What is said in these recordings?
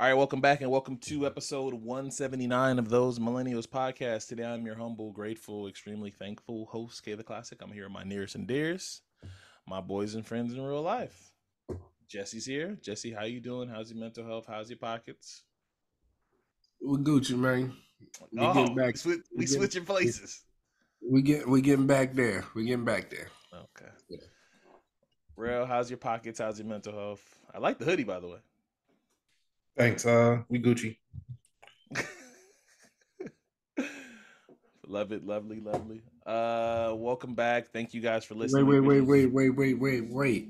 All right, welcome back and welcome to episode 179 of Those Millennials podcast. Today I'm your humble, grateful, extremely thankful host, K the Classic. I'm here with my nearest and dearest, my boys and friends in real life. Jesse's here. Jesse, how you doing? How's your mental health? How's your pockets? We're Gucci, man. We oh, getting back. We, we, we switching places. We get we getting back there. We getting back there. Okay. Yeah. Rell, how's your pockets? How's your mental health? I like the hoodie, by the way. Thanks. Uh, we Gucci. Love it, lovely, lovely. Uh, welcome back. Thank you guys for listening. Wait, wait, wait, wait, wait, wait, wait, wait.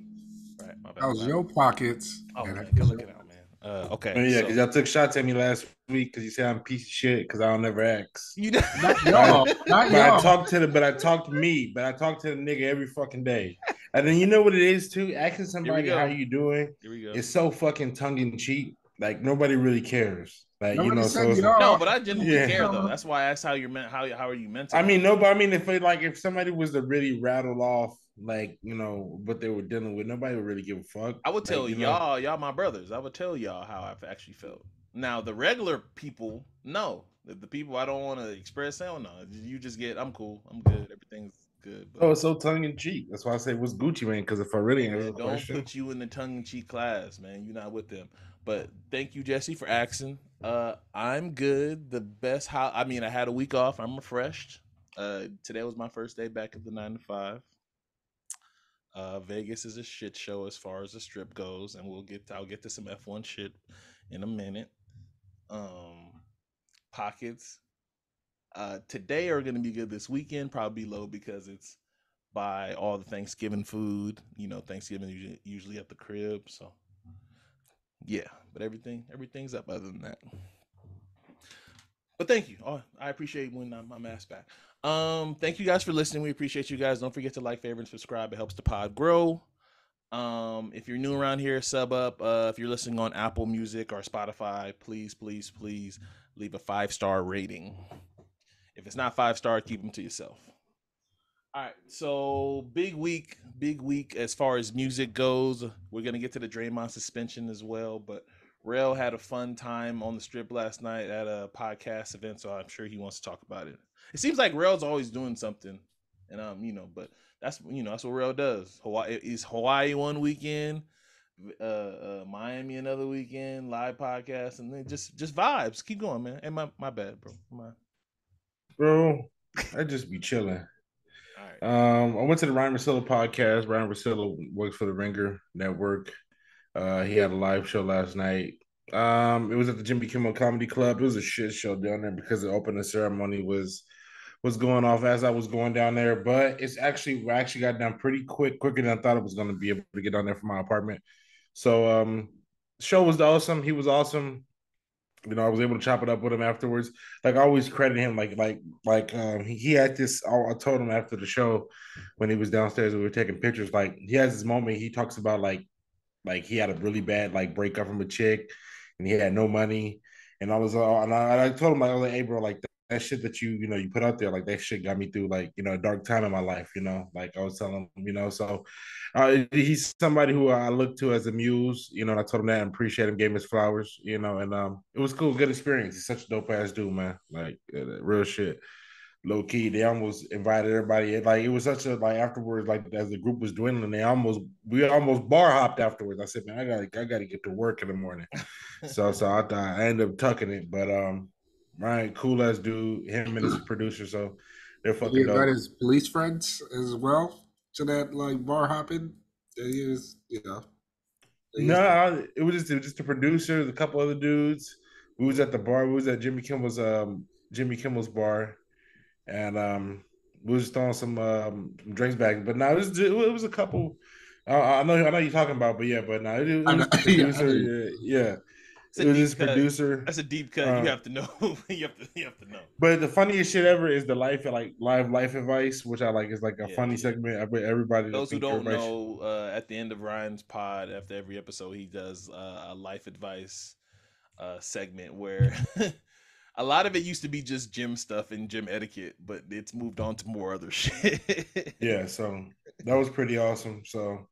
Right, my bad. That was your pockets. Oh man, good looking out, man. Uh, okay. Yeah, because so. y'all took shots at me last week because you said I'm a piece of shit because I don't never ask. You know, not y'all, not y'all. I talked to the, but I talked to me, but I talk to the nigga every fucking day. And then you know what it is too? Asking somebody how you doing. Here we go. It's so fucking tongue in cheek. Like nobody really cares. Like nobody you know, so you no, but I genuinely yeah. care though. That's why I asked how you're meant. How how are you meant? I mean, no, but I mean, if it, like if somebody was to really rattle off like you know what they were dealing with, nobody would really give a fuck. I would tell like, y'all, know. y'all my brothers. I would tell y'all how I've actually felt. Now the regular people, no, the, the people I don't want to express, hell no. You just get, I'm cool, I'm good, everything's good. But, oh, it's so tongue in cheek. That's why I say what's Gucci man. Because if I really man, don't question. put you in the tongue in cheek class, man. You're not with them. But thank you, Jesse, for asking. Uh, I'm good. The best how I mean, I had a week off. I'm refreshed. Uh, today was my first day back at the nine to five. Uh, Vegas is a shit show as far as the strip goes, and we'll get to, I'll get to some F1 shit in a minute. Um, pockets uh, today are going to be good. This weekend probably low because it's by all the Thanksgiving food. You know, Thanksgiving usually, usually at the crib, so yeah, but everything everything's up other than that. But thank you. Oh, I appreciate when I'm, asked back. Um, thank you guys for listening. We appreciate you guys. Don't forget to like, favorite, and subscribe. It helps the pod grow. Um, if you're new around here, sub up. Uh, if you're listening on Apple Music or Spotify, please, please, please leave a five star rating. If it's not five star, keep them to yourself. All right, so big week, big week as far as music goes. We're gonna get to the Draymond suspension as well, but Rell had a fun time on the strip last night at a podcast event, so I'm sure he wants to talk about it. It seems like Rell's always doing something, and um, you know, but that's you know that's what Rell does. Hawaii is Hawaii one weekend, uh, uh, Miami another weekend, live podcast, and then just just vibes. Keep going, man. And my my bad, bro. My bro, I just be chilling. Um, I went to the Ryen Russillo podcast. Ryen Russillo works for the Ringer Network. Uh, he had a live show last night. Um, it was at the Jimmy Kimmel Comedy Club. It was a shit show down there because the opening ceremony was was going off as I was going down there. But it's actually we actually got down pretty quick, quicker than I thought it was going to be able to get down there from my apartment. So um, show was awesome. He was awesome you know, I was able to chop it up with him afterwards. Like I always credit him, like like like um, he, he had this. I told him after the show when he was downstairs we were taking pictures. Like he has this moment. He talks about like like he had a really bad like breakup from a chick, and he had no money, and I was uh, and I, I told him like I was like, hey bro, like that shit that you you know you put out there like that shit got me through like you know a dark time in my life you know? Like i was telling him you know so uh, he's somebody who i look to as a muse you know and i told him that and appreciate him gave him his flowers you know and um it was cool good experience. He's such a dope ass dude man. Like uh, real shit. Low key they almost invited everybody like it was such a like afterwards like as the group was dwindling they almost we almost bar hopped afterwards. I said man i gotta i gotta get to work in the morning. So so i thought i ended up tucking it but um Right, cool ass dude. Him and his producer, so they're fucking. He got his police friends as well to that like bar hopping. He is, you know. No, it was just it was just the producer, a couple other dudes. We was at the bar. We was at Jimmy Kimmel's um Jimmy Kimmel's bar, and um we was throwing some um drinks back. But now it was it was a couple. I, I know I know you're talking about, but yeah, but now it, it was the producer. yeah, yeah. It's a deep cut. producer. That's a deep cut. Uh, you have to know. you have to. You have to know. But the funniest shit ever is the life like live life advice, which I like is like a yeah, funny yeah. segment. Everybody. Those who don't know, uh, at the end of Ryen's pod, after every episode, he does uh, a life advice uh, segment where. a lot of it used to be just gym stuff and gym etiquette, but it's moved on to more other shit. yeah, so that was pretty awesome. So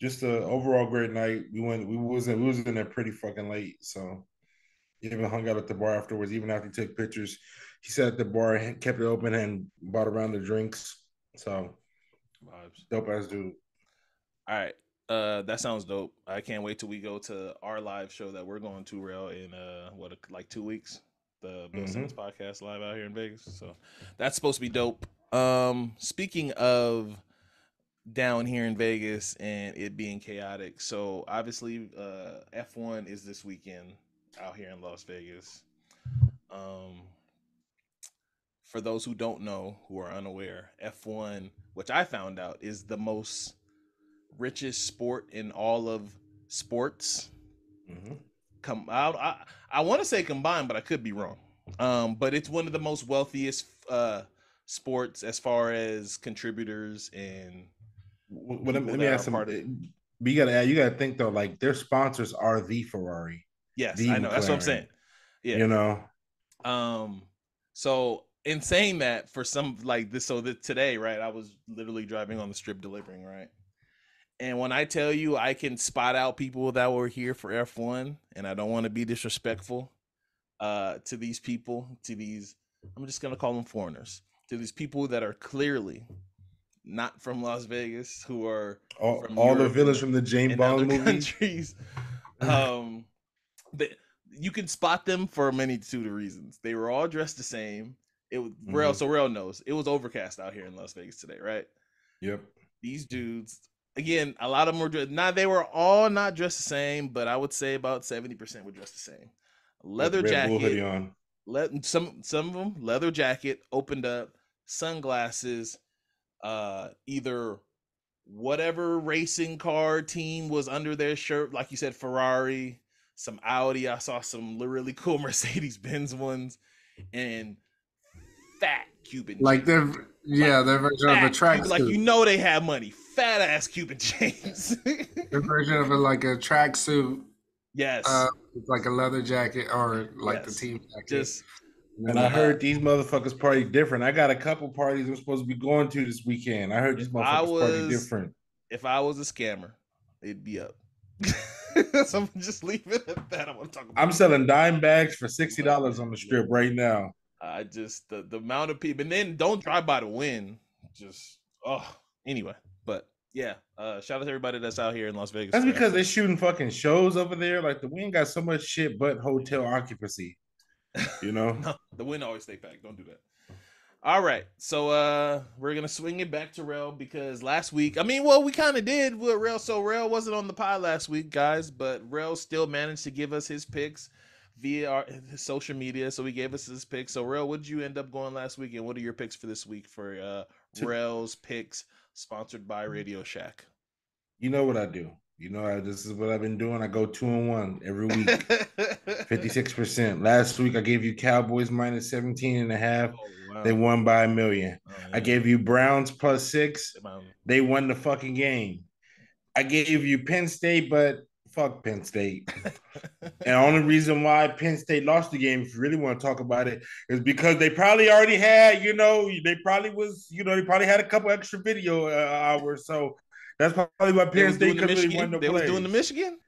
just a overall great night. We went we was in we was in there pretty fucking late. So even hung out at the bar afterwards, even after he took pictures. He sat at the bar and kept it open and bought around the drinks. So vibes. Dope ass dude. All right. Uh, that sounds dope. I can't wait till we go to our live show that we're going to rail in uh what like two weeks. The Bill mm-hmm. Simmons podcast live out here in Vegas. So that's supposed to be dope. Um, speaking of down here in Vegas and it being chaotic, so obviously uh F1 is this weekend out here in Las Vegas. Um, for those who don't know, who are unaware, F1, which I found out, is the most richest sport in all of sports. Mm-hmm. Come out, I, I want to say combined, but I could be wrong. Um, but it's one of the most wealthiest uh, sports as far as contributors and. Well, let, me ask some. But you gotta add. you gotta think though, like their sponsors are the Ferrari. Yes, the I know. McLaren, That's what I'm saying. Yeah, you know. Um. So in saying that, for some like this, so that today, right, I was literally driving on the strip delivering, right, and when I tell you I can spot out people that were here for F1, and I don't want to be disrespectful uh, to these people, to these, I'm just going to call them foreigners, to these people that are clearly not from Las Vegas, who are all, all the villains from the James Bond movies. countries. um, but you can spot them for many of reasons. They were all dressed the same. It was mm-hmm. Rell, so Rell knows it was overcast out here in Las Vegas today, right? Yep. These dudes again, a lot of them were dressed. Now they were all not dressed the same, but I would say about seventy percent were dressed the same. Leather Red jacket. on. Let some some of them leather jacket opened up, sunglasses, uh, either whatever racing car team was under their shirt, like you said, Ferrari, some Audi. I saw some really cool Mercedes Benz ones, and fat Cuban. Like they're yeah, their version of a track. Like you know they have money fat ass Cuban chains. the version of it like a tracksuit. Yes. Uh, like a leather jacket or like yes. the team jacket. Just and I heard these motherfuckers party different. I got a couple parties I'm supposed to be going to this weekend. I heard these motherfuckers was, party different. If I was a scammer, it'd be up. so I'm just leaving it at that. I want to talk I'm selling dime bags for sixty dollars on the strip right now. I just the, the amount of people and then don't drive by to win. Just oh anyway. But yeah, uh, shout out to everybody that's out here in Las Vegas. That's because they're shooting fucking shows over there. Like the Wynn got so much shit but hotel occupancy. You know, no, the Wynn always stay back. Don't do that. All right, so uh we're gonna swing it back to Rell because last week, I mean, well, we kind of did with Rell. So Rell wasn't on the pod last week, guys, but Rell still managed to give us his picks via our social media. So he gave us his picks. So Rell, what did you end up going last week, and what are your picks for this week for uh Rell's picks sponsored by. Radio Shack. You know what I do. You know, I, this is what I've been doing. I go two and one every week, 56%. Last week, I gave you Cowboys minus 17 and a half. Oh, wow. They won by a million. Oh, I gave you Browns plus six. They won the fucking game. I gave you Penn State, but fuck Penn State. and the only reason why Penn State lost the game, if you really want to talk about it, is because they probably already had, you know, they probably was, you know, they probably had a couple extra video uh, hours. So that's probably why Penn State couldn't really win the They was doing the Michigan.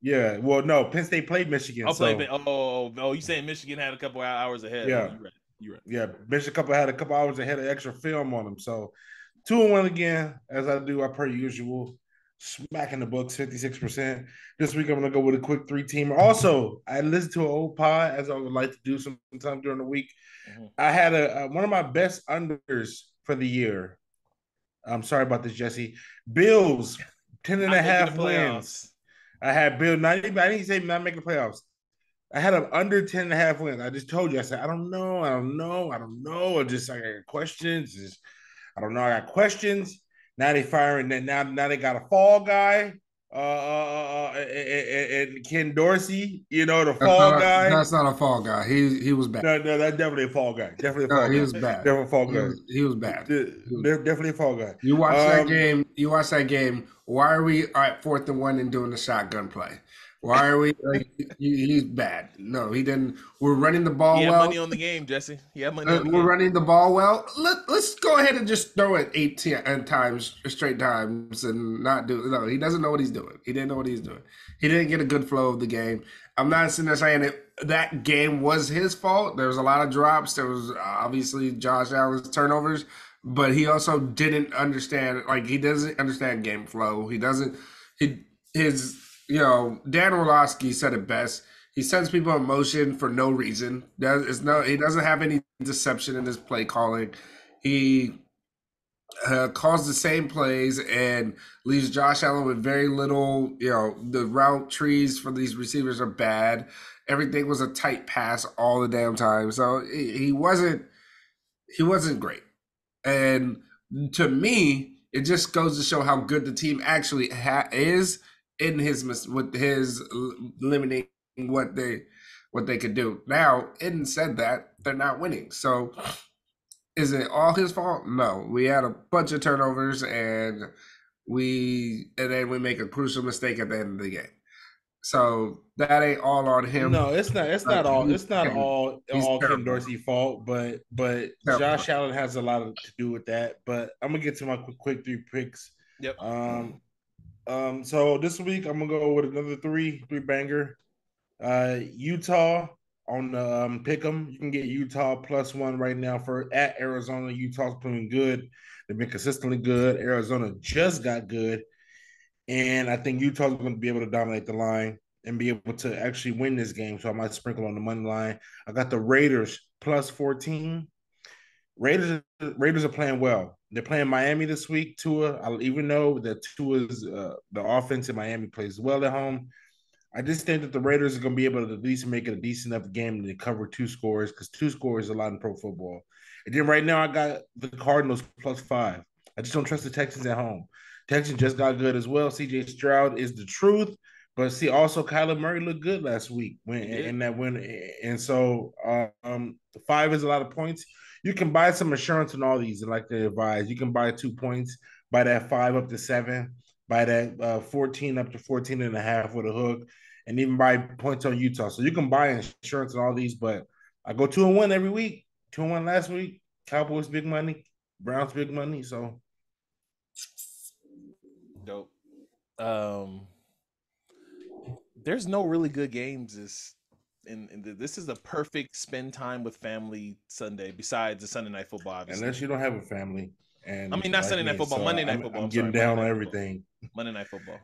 Yeah, well, no, Penn State played Michigan. Oh, so. play, oh, oh, oh, you saying Michigan had a couple hours ahead? Yeah, you're right. You're right. Yeah, Michigan couple had a couple hours ahead of extra film on them. So two and one again, as I do, I per usual smacking the books 56%. This week I'm gonna go with a quick three teamer. Also, I listened to an old pod as I would like to do sometime during the week. Mm-hmm. I had a, a, one of my best unders for the year. I'm sorry about this, Jesse. Bills 10 and a half wins. I had Bill not even I didn't say not making playoffs. I had them under 10 and a half wins. I just told you, I said, I don't know, I don't know, I don't know. I just I got questions. Just, I don't know. I got questions. Now they firing that. Now, now they got a fall guy. Uh, uh, uh, uh and, Ken Dorsey, you know the fall that's guy. That's not a fall guy. He he was bad. No, no, that's definitely a fall guy. Definitely a fall no, guy. He was bad. Definitely a fall guy. He was, he was bad. He was, definitely a fall guy. You watch um, that game. You watch that game. Why are we at fourth and one and doing the shotgun play? Why are we like he, he's bad? No, he didn't. We're running the ball yeah, well. money on the game, Jesse. Yeah, money. Uh, on the we're game. running the ball well. Let, let's go ahead and just throw it 18 times straight times and not do. No, he doesn't know what he's doing. He didn't know what he's doing. He didn't get a good flow of the game. I'm not sitting there saying that that game was his fault. There was a lot of drops. There was obviously Josh Allen's turnovers, but he also didn't understand. Like he doesn't understand game flow. He doesn't. He his you know Dan Orlovsky said it best. He sends people in motion for no reason. There's no. He doesn't have any deception in his play calling. He uh, calls the same plays and leaves Josh Allen with very little. You know, the route trees for these receivers are bad. Everything was a tight pass all the damn time. So he, he wasn't. He wasn't great. And to me, it just goes to show how good the team actually ha- is in his with his limiting what they what they could do. Now, Eden said that they're not winning. So is it all his fault? No. We had a bunch of turnovers and we and then we make a crucial mistake at the end of the game. So that ain't all on him. No, it's not. It's not all. It's not all He's all Ken terrible. Dorsey fault, but but Terrible. Josh Allen has a lot to do with that. But I'm gonna get to my quick, quick three picks. Yep. Um, um. So this week I'm gonna go with another three three banger. Uh, Utah on the um, pick 'em. You can get Utah plus one right now for at Arizona. Utah's playing good. They've been consistently good. Arizona just got good. And I think Utah's going to be able to dominate the line and be able to actually win this game. So I might sprinkle on the money line. I got the Raiders plus 14. Raiders Raiders are playing well. They're playing Miami this week. Tua, I even know that Tua's uh, the offense in Miami plays well at home. I just think that the Raiders are going to be able to at least make it a decent enough game to cover two scores because two scores is a lot in pro football. And then right now I got the Cardinals plus five. I just don't trust the Texans at home. Texans just got good as well. CJ Stroud is the truth, but see, also Kyler Murray looked good last week when He did. in that win, and so um, five is a lot of points. You can buy some insurance on all these, like they advise, you can buy two points, buy that five up to seven, buy that uh, 14 up to 14 and a half with a hook, and even buy points on Utah. So you can buy insurance on all these, but I go two and one every week. Two and one last week. Cowboys big money, Browns big money. So Dope. Um, there's no really good games this in, in the, this is the perfect spend time with family Sunday besides the Sunday night football obviously. unless you don't have a family, and I mean, not Sunday night me, football, Monday night I'm, football, I'm I'm getting sorry, down Monday on everything. Monday night football.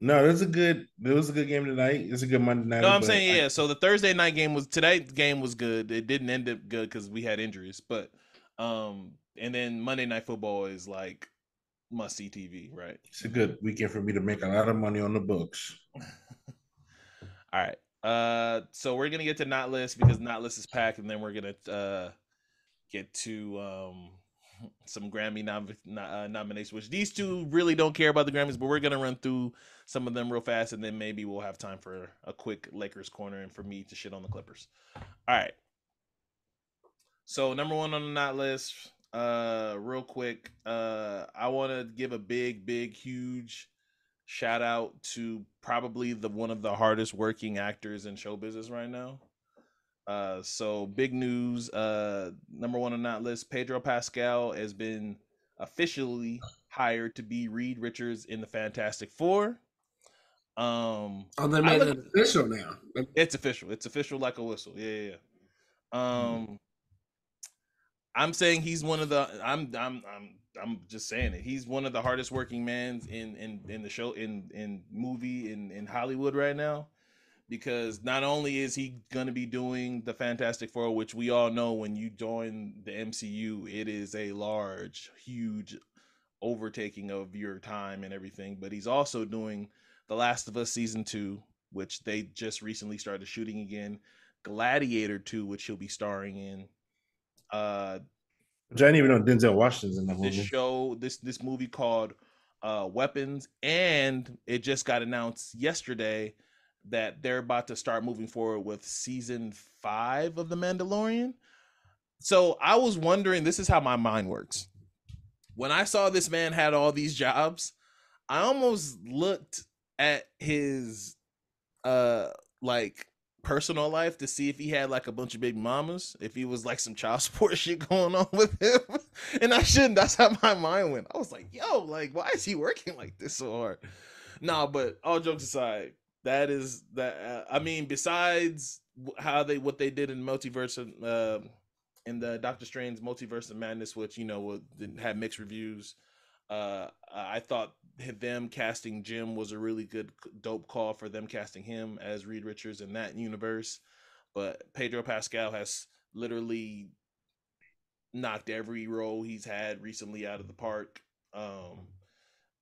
No, it was a good. It was a good game tonight. It's a good Monday night. No, I'm saying yeah. So the Thursday night game was tonight's game was good. It didn't end up good because we had injuries, but um, and then Monday night football is like must see TV, right? It's a good weekend for me to make a lot of money on the books. All right. Uh, so we're gonna get to not list because not list is packed, and then we're gonna uh get to um some Grammy nom- uh, nominations, which these two really don't care about the Grammys, but we're gonna run through some of them real fast, and then maybe we'll have time for a quick Lakers corner and for me to shit on the Clippers. All right. So number one on the not list, uh, real quick, uh, I want to give a big, big, huge shout out to probably the one of the hardest working actors in show business right now. Uh, so big news. Uh, number one on that list, Pedro Pascal has been officially hired to be Reed Richards in the Fantastic Four. Um, Oh, they made it official now. it's official. It's official like a whistle. Yeah, yeah. yeah. Um, I'm saying he's one of the. I'm. I'm. I'm. I'm just saying it. He's one of the hardest working men in in in the show in in movie in in Hollywood right now, because not only is he gonna be doing the Fantastic Four, which we all know when you join the MCU, it is a large, huge overtaking of your time and everything. But he's also doing The Last of Us season two, which they just recently started shooting again. Gladiator 2, which he'll be starring in. Uh Which I didn't even know Denzel Washington's in the this show, this this movie called uh Weapons, and it just got announced yesterday that they're about to start moving forward with season five of The Mandalorian. So I was wondering, this is how my mind works. When I saw this man had all these jobs, I almost looked at his uh like personal life to see if he had like a bunch of big mamas, if he was like some child support shit going on with him. and I shouldn't. That's how my mind went. I was like, yo, like, why is he working like this so hard? Nah, but all jokes aside, that is that. Uh, I mean, besides how they what they did in multiverse, uh, in the Doctor Strange multiverse of madness, which you know had mixed reviews. Uh, I thought them casting Jim was a really good dope call for them casting him as Reed Richards in that universe. But Pedro Pascal has literally knocked every role he's had recently out of the park. Um,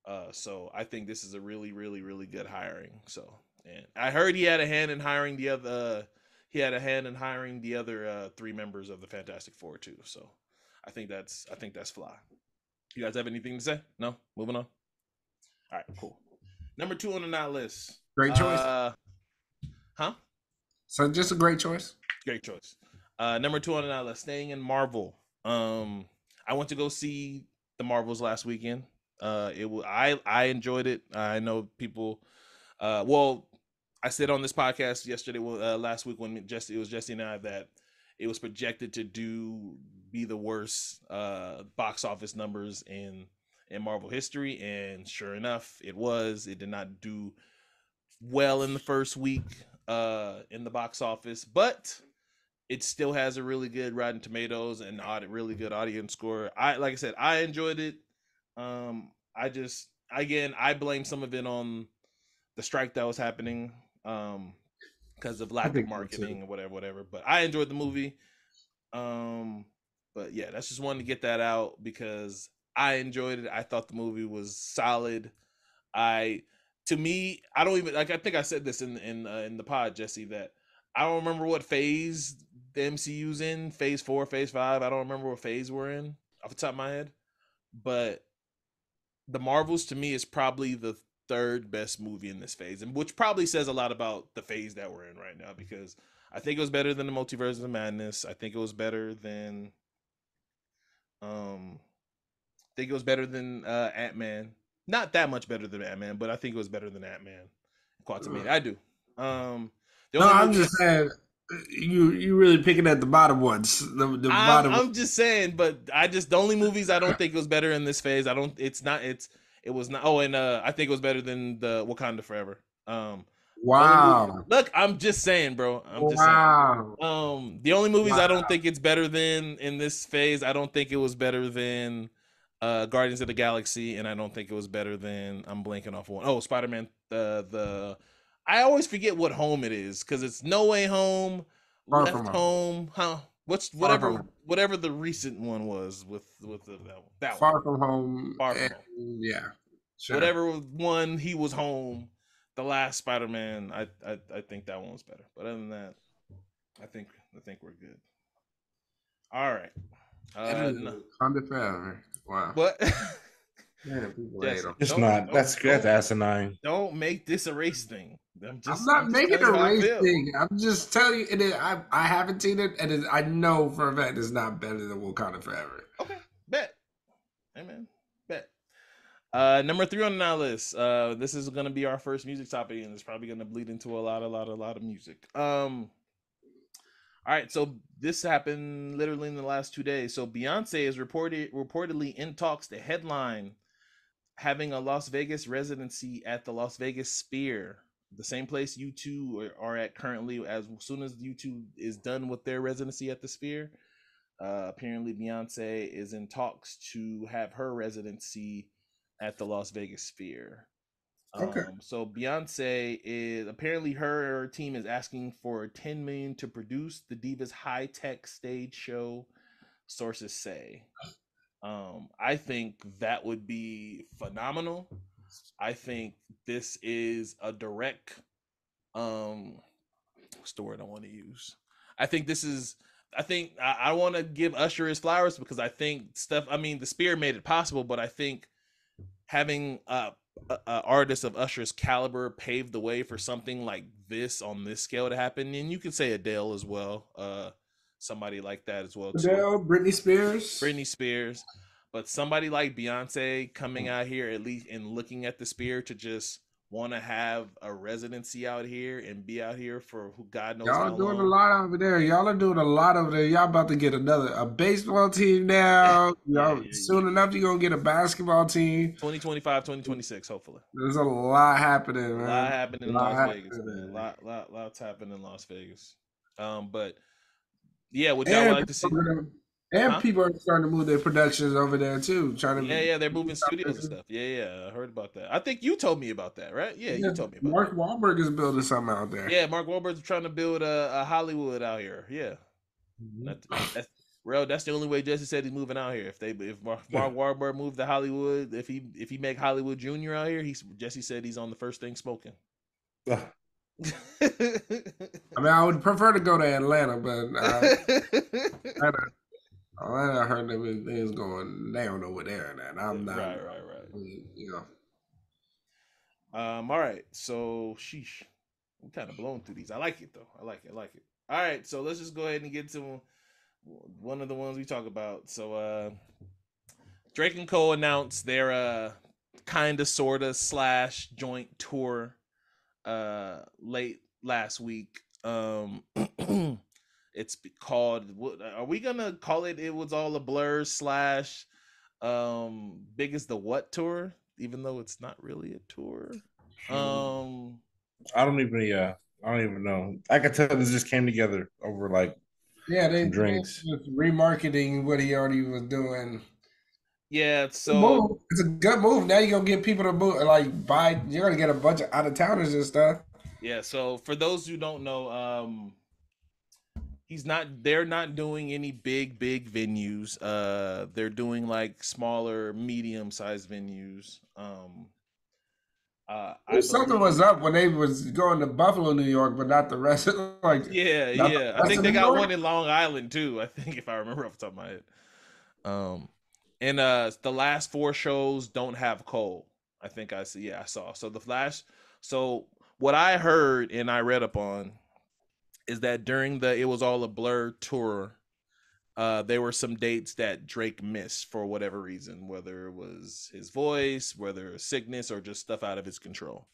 uh, so I think this is a really, really, really good hiring. So, and I heard he had a hand in hiring the other. Uh, he had a hand in hiring the other uh, three members of the Fantastic Four too. So, I think that's I think that's fly. You guys have anything to say? No. Moving on. All right, cool. Number two on the not list. Great choice. Uh, huh? So just a great choice. Great choice. Uh, number two on the not list. Staying in Marvel. Um, I went to go see the Marvels last weekend. Uh, it was I I enjoyed it. I know people. Uh, well, I said on this podcast yesterday, uh, last week when Jesse it was Jesse and I that it was projected to do be the worst uh box office numbers in in Marvel history, and sure enough, it was. It did not do well in the first week uh, in the box office, but it still has a really good Rotten Tomatoes and audit really good audience score. I like I said, I enjoyed it. Um, I just again, I blame some of it on the strike that was happening um because of lack of marketing or whatever, whatever. But I enjoyed the movie. Um, but yeah, that's just wanted to get that out because I enjoyed it. I thought the movie was solid. I to me, I don't even like. I think I said this in in uh, in the pod, Jesse, that I don't remember what phase the MCU's in. Phase four, phase five. I don't remember what phase we're in off the top of my head. But the Marvels to me is probably the third best movie in this phase, and which probably says a lot about the phase that we're in right now. Because I think it was better than the Multiverse of Madness. I think it was better than um think it was better than uh, Ant Man. Not that much better than Ant Man, but I think it was better than Ant Man. Quantumania, I do. Um, no, I'm just saying you you really picking at the bottom ones. The, the I'm, bottom. I'm just saying, but I just the only movies I don't think it was better in this phase. I don't. It's not. It's it was not. Oh, and uh, I think it was better than the Wakanda Forever. Um, wow. Look, I'm just saying, bro. I'm just wow. saying. Um, the only movies wow. I don't think it's better than in this phase. I don't think it was better than uh, Guardians of the Galaxy, and I don't think it was better than I'm blanking off one. Oh, Spider Man. The the I always forget what home it is because it's No Way Home, Far Left Home. home, huh? What's whatever whatever the recent one was with with the, that one. That Far one. from Home. Far from Home. Yeah. Sure. Whatever one he was home. The last Spider Man, I, I I think that one was better. But other than that, I think I think we're good. All right. Uh, no. Forever. Wow. What? But it's not. That's that's asinine. Don't make this a race thing. I'm, just, I'm not I'm making a race thing. I'm just telling you, it is, I I haven't seen it, and it, I know for a fact it's not better than Wakanda Forever. Okay, bet. Amen. Bet. Uh, number three on the list. Uh, this is going to be our first music topic, and it's probably going to bleed into a lot, a lot, a lot of music. Um, all right, so this happened literally in the last two days. So Beyonce is reported reportedly in talks to headline having a Las Vegas residency at the Las Vegas Sphere, the same place U2 are at currently. As soon as U2 is done with their residency at the Sphere, uh, apparently Beyonce is in talks to have her residency at the Las Vegas Sphere. Okay. Um, so Beyonce is apparently her team is asking for 10 million to produce the Divas high tech stage show. Sources say. Um, I think that would be phenomenal. I think this is a direct um what's the word I want to use? I think this is I think I, I want to give Usher his flowers because I think stuff I mean the Sphere made it possible, but I think having uh uh, artists of Usher's caliber paved the way for something like this on this scale to happen. And you can say Adele as well, uh, somebody like that as well. Too. Adele, Britney Spears, Britney Spears, but somebody like Beyonce coming out here at least and looking at the Sphere to just want to have a residency out here and be out here for who God knows. Y'all are doing long. a lot over there. Y'all are doing a lot over there. Y'all about to get another a baseball team now. Y'all yeah, yeah, soon yeah. enough you're gonna get a basketball team. 2025, 2026, hopefully. There's a lot happening, man. A lot happening in Las happening. Vegas, man. A lot, lot, lots happening in Las Vegas. Um, but yeah, what y'all like to see. And huh? people are starting to move their productions over there too, trying to. Yeah, yeah, they're moving studios and stuff. Yeah, yeah, I heard about that. I think you told me about that, right? Yeah, yeah you told me about. Mark that. Wahlberg is building something out there. Yeah, Mark Wahlberg's trying to build a, a Hollywood out here. Yeah, mm-hmm. that, that's real. That's the only way Jesse said he's moving out here. If they, if Mark, Mark Wahlberg moved to Hollywood, if he, if he make Hollywood Junior out here, he's Jesse said he's on the first thing smoking. I mean, I would prefer to go to Atlanta, but uh, I heard that things going down over there, and I'm not. Right, right, right. You know. Um. All right. So, sheesh. I'm kind of blown through these. I like it though. I like it. I like it. All right. So let's just go ahead and get to one of the ones we talk about. So, uh, Drake and Cole announced their uh kind of, sort of slash joint tour uh late last week. Um. It's called. Are we gonna call it? It was all a blur slash um biggest the what tour, even though it's not really a tour. Um, I don't even. Yeah, I don't even know. I can tell this just came together over like yeah, they drinks remarketing what he already was doing. Yeah, so it's a good move. Now you're gonna get people to move, like buy. You're gonna get a bunch of out of towners and stuff. Yeah. So for those who don't know, um, he's not they're not doing any big big venues uh they're doing like smaller medium sized venues um uh something was up when they was going to buffalo new york but not the rest of like yeah yeah. i think they got one in long island too i think if i remember off the top of my head. Um and uh the last four shows don't have cole i think i see yeah i saw. So the flash so what i heard and i read up on is that during the it was all a blur tour uh there were some dates that drake missed for whatever reason whether it was his voice whether sickness or just stuff out of his control.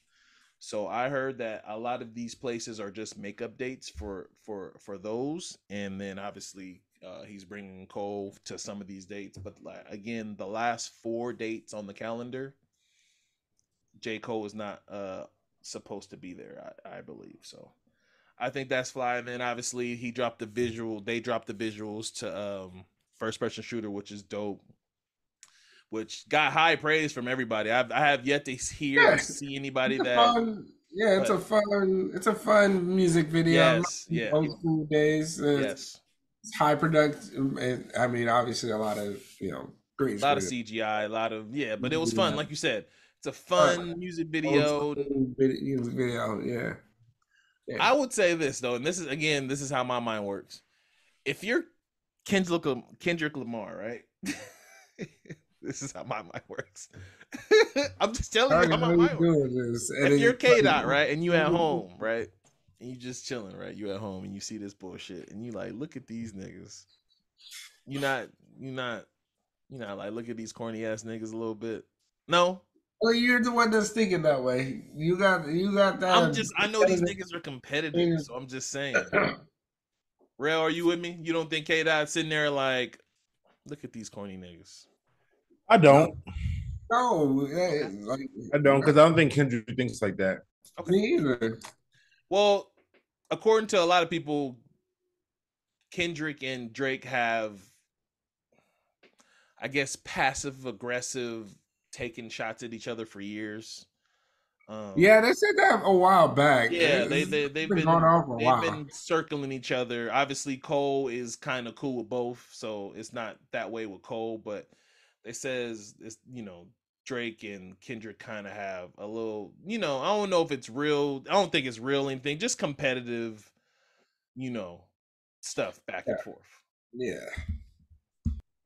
So i heard that a lot of these places are just makeup dates for for for those and then obviously uh, he's bringing cole to some of these dates but like, again the last four dates on the calendar j. Cole is not uh supposed to be there i, I believe so I think that's fly. And then obviously he dropped the visual. They dropped the visuals to um, first person shooter, which is dope. Which got high praise from everybody. I've, I have yet to hear yes. see anybody that. Fun, yeah, it's but, a fun. It's a fun music video. Yes, yeah. Old school days. It's, yes. It's high production. I mean, obviously a lot of you know. A lot of CGI. A lot of yeah, but it was fun. Like you said, it's a fun music video. Music video, yeah. I would say this though, and this is again, this is how my mind works. If you're Kendrick Kendrick Lamar, right? this is how my mind works. I'm just telling you how my mind works. If you're K dot, right, and you at home, right, and you just chilling, right, you at home and you see this bullshit, and you like, look at these niggas. You not, you not, you not like, look at these corny ass niggas a little bit. No, well, you're the one that's thinking that way. You got you got that. I'm just I know these niggas are competitive, so I'm just saying. Rell, are you with me? You don't think K Dot sitting there like, look at these corny niggas? I don't. No, like, I don't because I don't think Kendrick thinks like that. Okay. Me either. Well, according to a lot of people, Kendrick and Drake have, I guess, passive aggressive taking shots at each other for years. Um, yeah, they said that a while back. Yeah, they, they they've been, been going for a they've while. been circling each other. Obviously, Cole is kind of cool with both, so it's not that way with Cole. But they says it's you know Drake and Kendrick kind of have a little, you know, I don't know if it's real. I don't think it's real anything. Just competitive, you know, stuff back yeah. and forth. Yeah.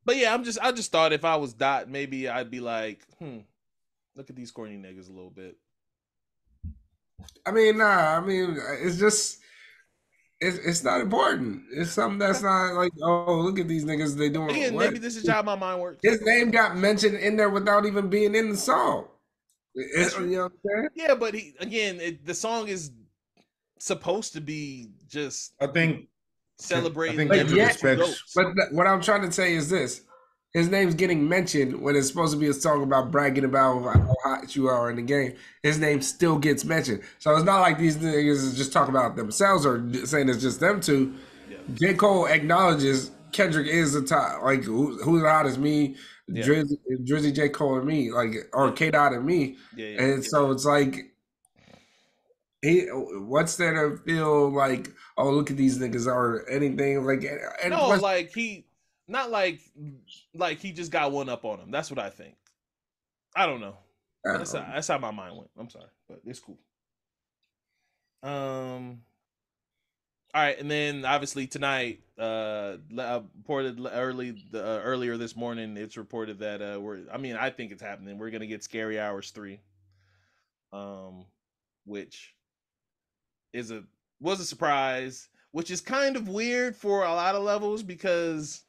But yeah, I'm just I just thought if I was Dot, maybe I'd be like, hmm, look at these corny niggas a little bit. I mean, nah, I mean, it's just it's it's not important. It's something that's not like, oh, look at these niggas, they doing Again, maybe this is how my mind works. His name got mentioned in there without even being in the song. It, you know yeah, but he again, it, the song is supposed to be just. I think celebrating. I think but, yet, but what I'm trying to say is this: his name's getting mentioned when it's supposed to be a song about bragging about how hot you are in the game. His name still gets mentioned. So it's not like these niggas just talking about themselves or saying it's just them two. Yeah. J. Cole acknowledges Kendrick is the top. Like, who, who's the hottest? Me, yeah. Drizzy, Drizzy, J. Cole, and me. Like, or K. Dot and me. Yeah, yeah, and so it's like, he, what's there to feel like? Oh, look at these niggas or anything like? And no, like he not like like he just got one up on him. That's what I think. I don't know. I that's, How, that's how my mind went. I'm sorry, but it's cool. Um. All right, and then obviously tonight, uh, uh reported early uh, earlier this morning, it's reported that uh, we're. I mean, I think it's happening. We're gonna get Scary Hours three, um, which is a was a surprise, which is kind of weird for a lot of levels because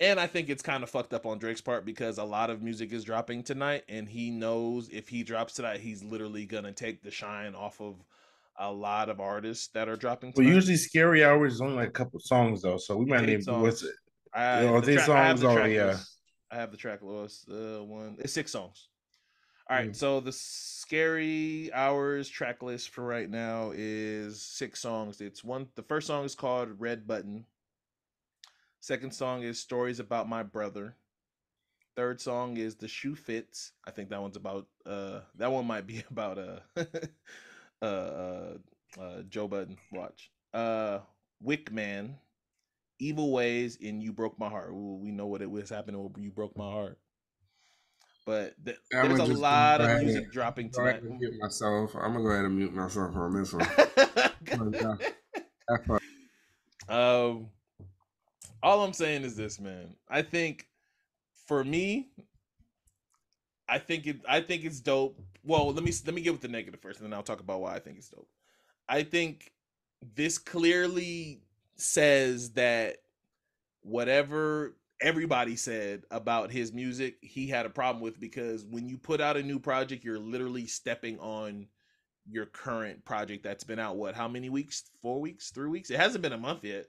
and I think it's kind of fucked up on Drake's part because a lot of music is dropping tonight, and he knows if he drops tonight, he's literally gonna take the shine off of a lot of artists that are dropping. Tonight. Well, usually Scary Hours is only like a couple songs though, so we might need what's it? I, you know, these tra- songs, oh yeah. I have the track list. Uh, one, it's six songs. All right, mm. so the Scary Hours track list for right now is six songs. It's one. The first song is called Red Button. Second song is Stories About My Brother. Third song is The Shoe Fits. I think that one's about uh that one might be about uh uh, uh, uh Joe Budden. Watch. Uh Wick Man, Evil Ways, and You Broke My Heart. Ooh, we know what it was happening You Broke My Heart. But th- there's a lot of music dropping tonight. I'm mute myself. I'm gonna go ahead and mute myself on this one. um all I'm saying is this, man. I think for me, I think it I think it's dope. Well, let me let me get with the negative first, and then I'll talk about why I think it's dope. I think this clearly says that whatever everybody said about his music, he had a problem with because when you put out a new project, you're literally stepping on your current project that's been out what how many weeks? 4 weeks, 3 weeks? It hasn't been a month yet.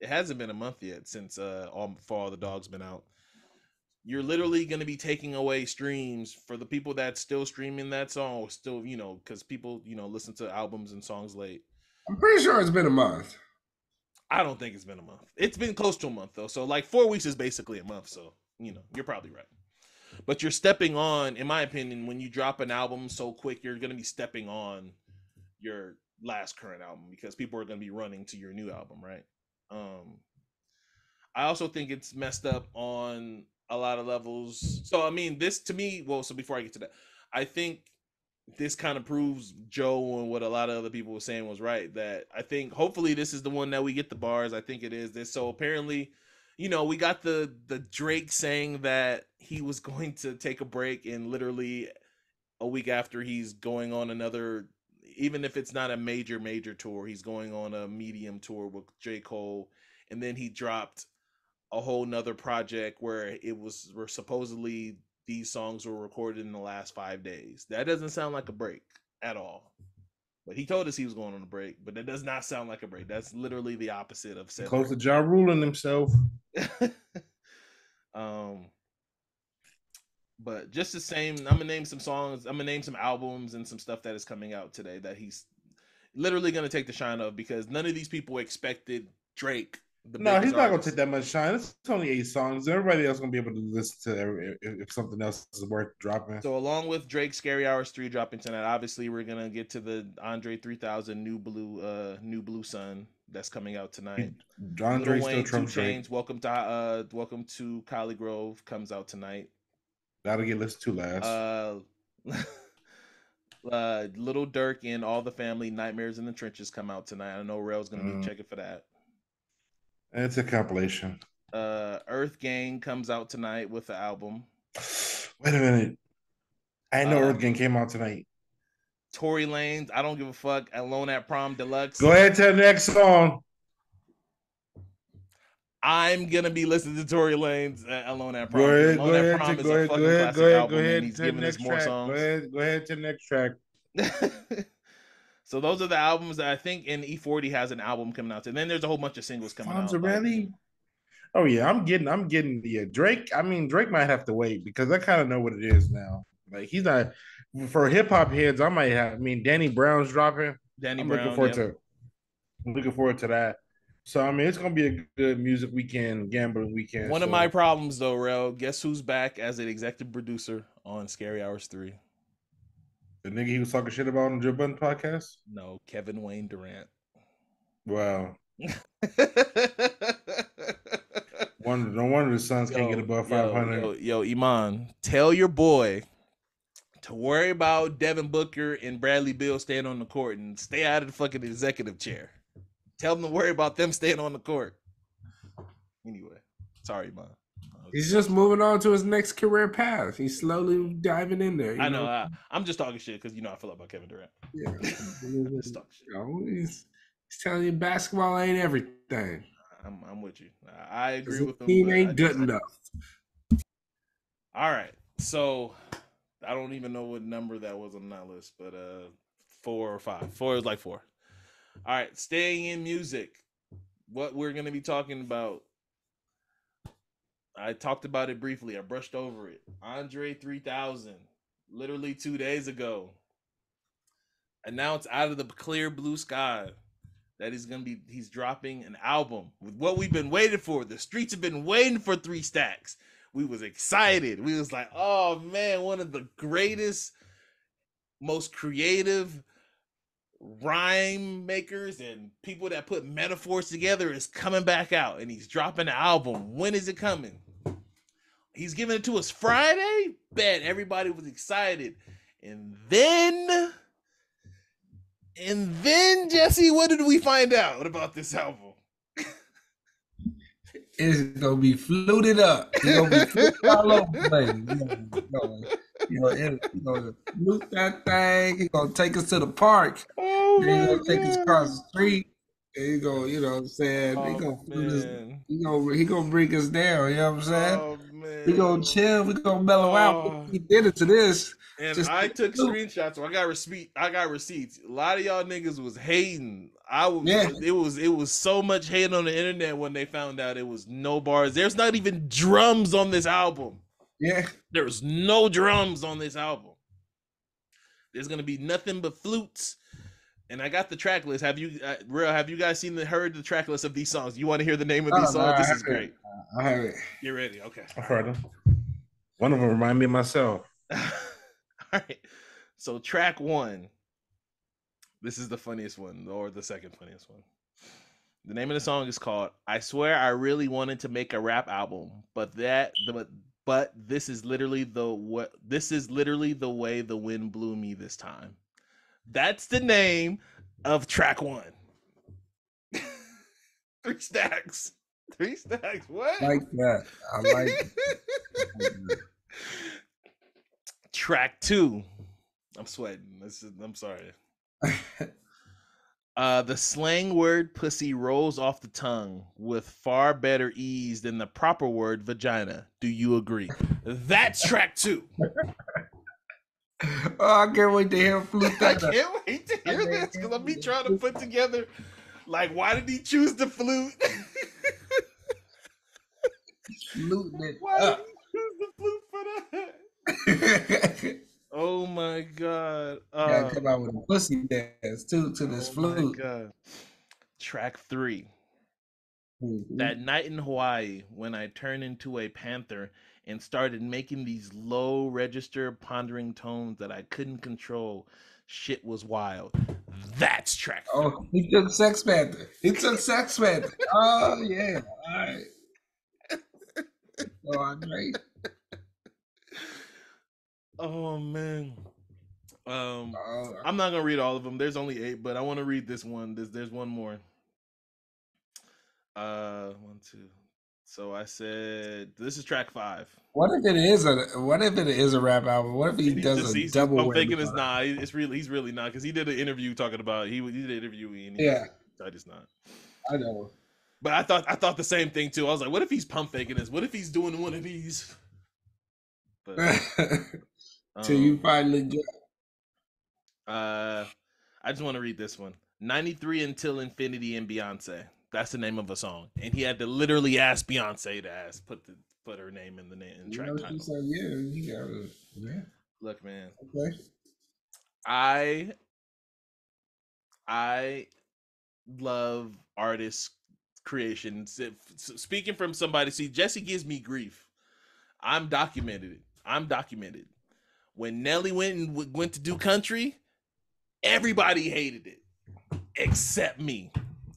It hasn't been a month yet since uh all for all the dogs been out. You're literally going to be taking away streams for the people that's still streaming that song still you know because people you know listen to albums and songs late. I'm pretty sure it's been a month i don't think it's been a month. It's been close to a month though. So like four weeks is basically a month. So you know you're probably right. But you're stepping on in my opinion when you drop an album so quick you're to be stepping on your last current album because people are to be running to your new album right? Um, I also think it's messed up on a lot of levels. So I mean, this to me, well, so before I get to that, I think this kind of proves Joe and what a lot of other people were saying was right. That I think hopefully this is the one that we get the bars. I think it is this. So apparently, you know, we got the the Drake saying that he was going to take a break and literally a week after he's going on another even if it's not a major major tour he's going on a medium tour with j cole and then he dropped a whole nother project where it was where supposedly these songs were recorded in the last five days that doesn't sound like a break at all but he told us he was going on a break but that does not sound like a break that's literally the opposite of said close to Ja ruling himself um but just the same, I'm gonna name some songs. I'm gonna name some albums and some stuff that is coming out today that he's literally gonna take the shine of because none of these people expected Drake. No, he's not gonna take that much shine. It's only eight songs. Everybody else gonna be able to listen to every, if, if something else is worth dropping. So along with Drake, Scary Hours three dropping tonight. Obviously, we're gonna get to the Andre 3000 New Blue, uh, New Blue Sun that's coming out tonight. Andre Wayne, still Trump 2 Chainz, Welcome to uh, Welcome to Collegrove comes out tonight. That'll get listened to last. Uh, uh, Lil Durk and all the family Nightmares in the Trenches come out tonight. I know Rell's gonna mm. be checking for that. It's a compilation. Uh, Earth Gang comes out tonight with the album. Wait a minute. I know uh, Earth Gang came out tonight. Tory Lanez, I don't give a fuck. Alone at Prom Deluxe. Go ahead to the next song. I'm gonna be listening to Tory Lanez uh, "Alone at Prom." Go ahead, go ahead, go ahead, go ahead, go ahead, go ahead, go ahead. He's giving us more track. songs. Go ahead, go ahead to the next track. so those are the albums that I think. And E40 has an album coming out, and then there's a whole bunch of singles coming out. Really? Oh yeah, I'm getting, I'm getting the uh, Drake. I mean, Drake might have to wait because I kind of know what it is now. Like he's not for hip hop heads. I might have. I mean, Danny Brown's dropping. Danny I'm Brown. Looking forward to. I'm looking forward to that. So I mean, it's gonna be a good music weekend, gambling weekend. One so. of my problems, though, Rell. Guess who's back as an executive producer on Scary Hours Three? The nigga he was talking shit about on Joe Budden podcast. No, Kevin Wayne Durant. Wow. one, no wonder the Suns yo, can't get above five hundred. Yo, yo, Iman, tell your boy to worry about Devin Booker and Bradley Beal staying on the court and stay out of the fucking executive chair. Tell them to worry about them staying on the court. Anyway, sorry, man. He's just moving on to his next career path. He's slowly diving in there. I know. know? I, am just talking shit because you know I feel about Kevin Durant. Yeah, he's, you know, he's, he's, telling you basketball ain't everything. I'm, I'm with you. I agree with him. Team ain't good enough. All right, so I don't even know what number that was on that list, but uh, four or five. Four is like four. All right, staying in music. What we're going to be talking about. I talked about it briefly. I brushed over it. Andre 3000, literally two days ago, announced out of the clear blue sky that he's gonna be he's dropping an album with what we've been waiting for. The streets have been waiting for three stacks. We was excited. We was like, oh man, one of the greatest, most creative rhyme makers and people that put metaphors together is coming back out and he's dropping an album. When is it coming? He's giving it to us Friday. Bet everybody was excited. And then and then Jesse, what did we find out about this album? It's gonna be fluted up. It's gonna be fluted all over the place. You know, you know, you know, that thing. He's gonna take us to the park. Oh he's gonna take us across the street. And he gonna, you know what I'm saying? Oh, he gonna us, he gonna he gonna bring us down, you know what I'm saying? Oh, we gonna chill, we gonna mellow oh. out. He did it to this. And Just I took screenshots, so I got receipt. I got receipts. A lot of y'all niggas was hating. I was. Yeah. It was. It was so much hate on the internet when they found out it was no bars. There's not even drums on this album. Yeah. There's no drums on this album. There's gonna be nothing but flutes. And I got the track list. Have you, uh, Rell? Have you guys seen the heard the track list of these songs? You want to hear the name of these oh, songs? No, this is great. I have it. You ready? Okay. I heard them. One of them remind me of myself. All right. So track one. This is the funniest one, or the second funniest one. The name of the song is called "I Swear I Really Wanted to Make a Rap Album, but that but but this is literally the what this is literally the way the wind blew me this time." That's the name of track one. Three stacks. Three stacks. What? Like that. I like. track two. I'm sweating. This is, I'm sorry. uh, the slang word pussy rolls off the tongue with far better ease than the proper word vagina. Do you agree? That's track two. oh, I can't wait to hear flute. I can't wait to hear this because I'm be trying to put together like why did he choose the flute? flute Why did he choose the flute for that? Oh my god! Uh, Gotta come out with a pussy dance too to this oh flute. god! Track 3 mm-hmm. That night in Hawaii, when I turned into a panther and started making these low register pondering tones that I couldn't control, shit was wild. That's track. Three. Oh, he took Sex Panther. He took Sex Panther. Oh yeah. All right. Oh, Andre. Oh man. Um, uh, I'm not gonna read all of them. There's only eight, but I want to read this one. There's there's one more. Uh, one, two. So I said this is track five. What if it is a What if it is a rap album? What if he does just, a double? I'm thinking it's not. It's really he's really not because he did an interview talking about he he did an interview and yeah. I just not. I know. But I thought I thought the same thing too. I was like, what if he's pump faking this? What if he's doing one of these? But till um, you finally get. Uh, I just want to read this one. 93 until infinity and Beyonce. That's the name of a song, and he had to literally ask Beyonce to ask put the put her name in the name in track title. Yeah, you gotta, yeah. Look, man. Okay. I I love artists' creations. Speaking from somebody, see, Jesse gives me grief. I'm documented. I'm documented. When Nelly went and went to do country, everybody hated it except me.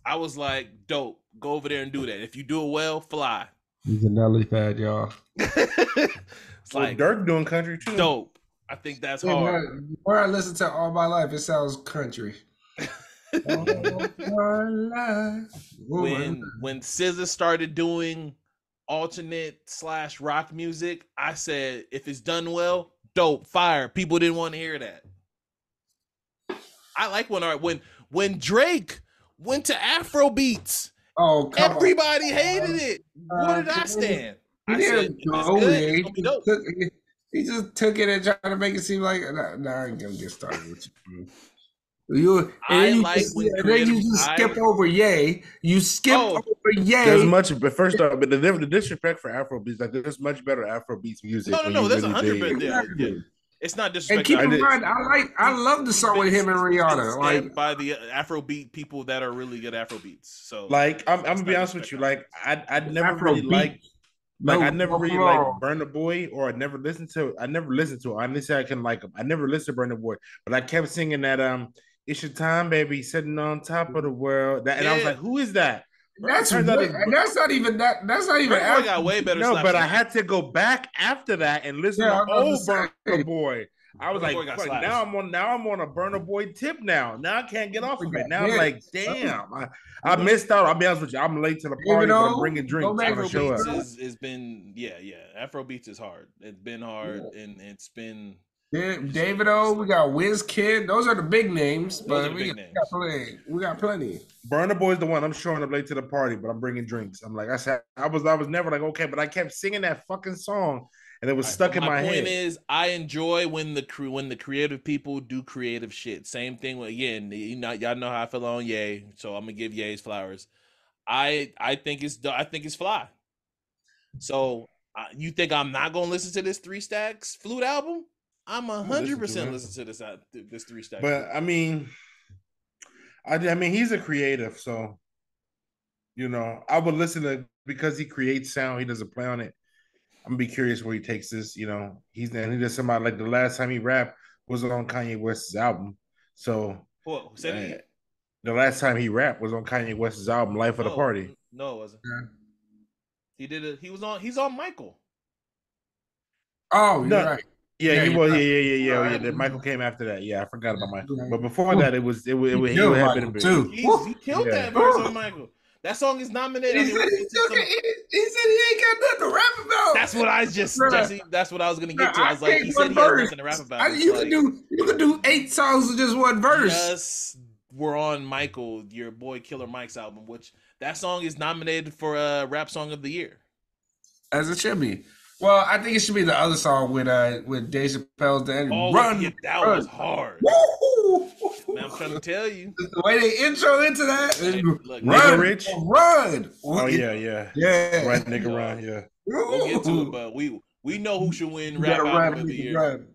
I was like, dope. Go over there and do that. If you do it well, fly. He's a Nelly fan, y'all. it's like Durk doing country too. Dope. I think that's yeah, hard. Where I listen to all my life, it sounds country. when when SZA started doing alternate slash rock music, I said if it's done well, dope, fire. People didn't want to hear that. I like when art when when Drake went to Afro beats. Oh, everybody on. hated it. Uh, Where did I stand? I said, he, took, he, just took it and tried to make it seem like. Nah, nah I ain't gonna get started with you. You, and I you like just, and then you just I, skip over yay. You skip oh, over yay. There's much, but first off, but the, the disrespect for Afro beats, like there's much better Afro beats music. No, no, no, there's a hundred percent there. It's not disrespectful. And keep in mind, I like, I love the song with him and Rihanna. Like by the Afrobeat people that are really good Afro beats. So, like, I'm, I'm gonna be honest with you. Like, I, I never Afro really like, like, no, I never really like Burna Boy, or I never listened to. I never listened to. It. I say I can like him. I never listened to Burna Boy, but I kept singing that. Um, it's your time, baby, sitting on top of the world. That, and yeah. I was like, who is that? That's way, and that's not even that. That's not even. After, got way better. No, but I had to go back after that and listen yeah, to old Burna Boy. I was like, now I'm on now I'm on a Burna Boy tip now. Now I can't get off of it. Now I'm like, damn, I, I missed out. I'll be honest with you. I'm late to the party, but I'm bringing drinks. Afro show up. Is, it's been yeah, yeah. Afro beats is hard. It's been hard, yeah. and it's been. Yeah, Davido, we got Wizkid. Those are the big names, but we, got, names. got plenty. We got plenty. Burna Boy's the one. I'm showing up late to the party, but I'm bringing drinks. I'm like, I said, I was, I was never like, okay, but I kept singing that fucking song and it was stuck in my, my head. point is, I enjoy when the crew, when the creative people do creative shit. Same thing with again, you know, y'all know how I feel on Ye, so I'm gonna give Ye's flowers. I I think it's I think it's fly. So uh, you think I'm not gonna listen to this Three Stacks flute album? I'm a hundred percent listen to this uh, this Three Stacks. But I mean, I I mean he's a creative, so you know I would listen to because he creates sound. He doesn't play on it. I'm gonna be curious where he takes this. You know, he's and he does somebody like the last time he rapped was on Kanye West's album. So what uh, the last time he rapped was on Kanye West's album, Life of the Party. No, it wasn't. Yeah. He did it. He was on. He's on Michael. Oh, you're no, right. Yeah, yeah, he was. Yeah, yeah, yeah, yeah. Right. yeah. Michael came after that. Yeah, I forgot about Michael. Mm-hmm. But before that, it was it, it, it, he, he, he, too. He, he killed yeah. that verse on Michael. That song is nominated. He, said he, he, said he ain't got nothing to rap about. That's what I just, Jesse. That's what I was gonna get to. I was like, he said he has nothing to rap about. I, you like, can do, you can do eight songs with just one verse. Yes, we're on Michael, your boy Killer Mike's album, which that song is nominated for a rap song of the year. As it should be. Well, I think it should be the other song with uh with Dave Chappelle's "The oh, Run." Yeah, that run. was hard. Woo! Man, I'm trying to tell you. The way they intro into that, hey, look, run, Rich, run. Oh yeah, yeah, yeah. Right, nigga, run, yeah. We'll get to it, but we we know who should win rap album of the year. Run.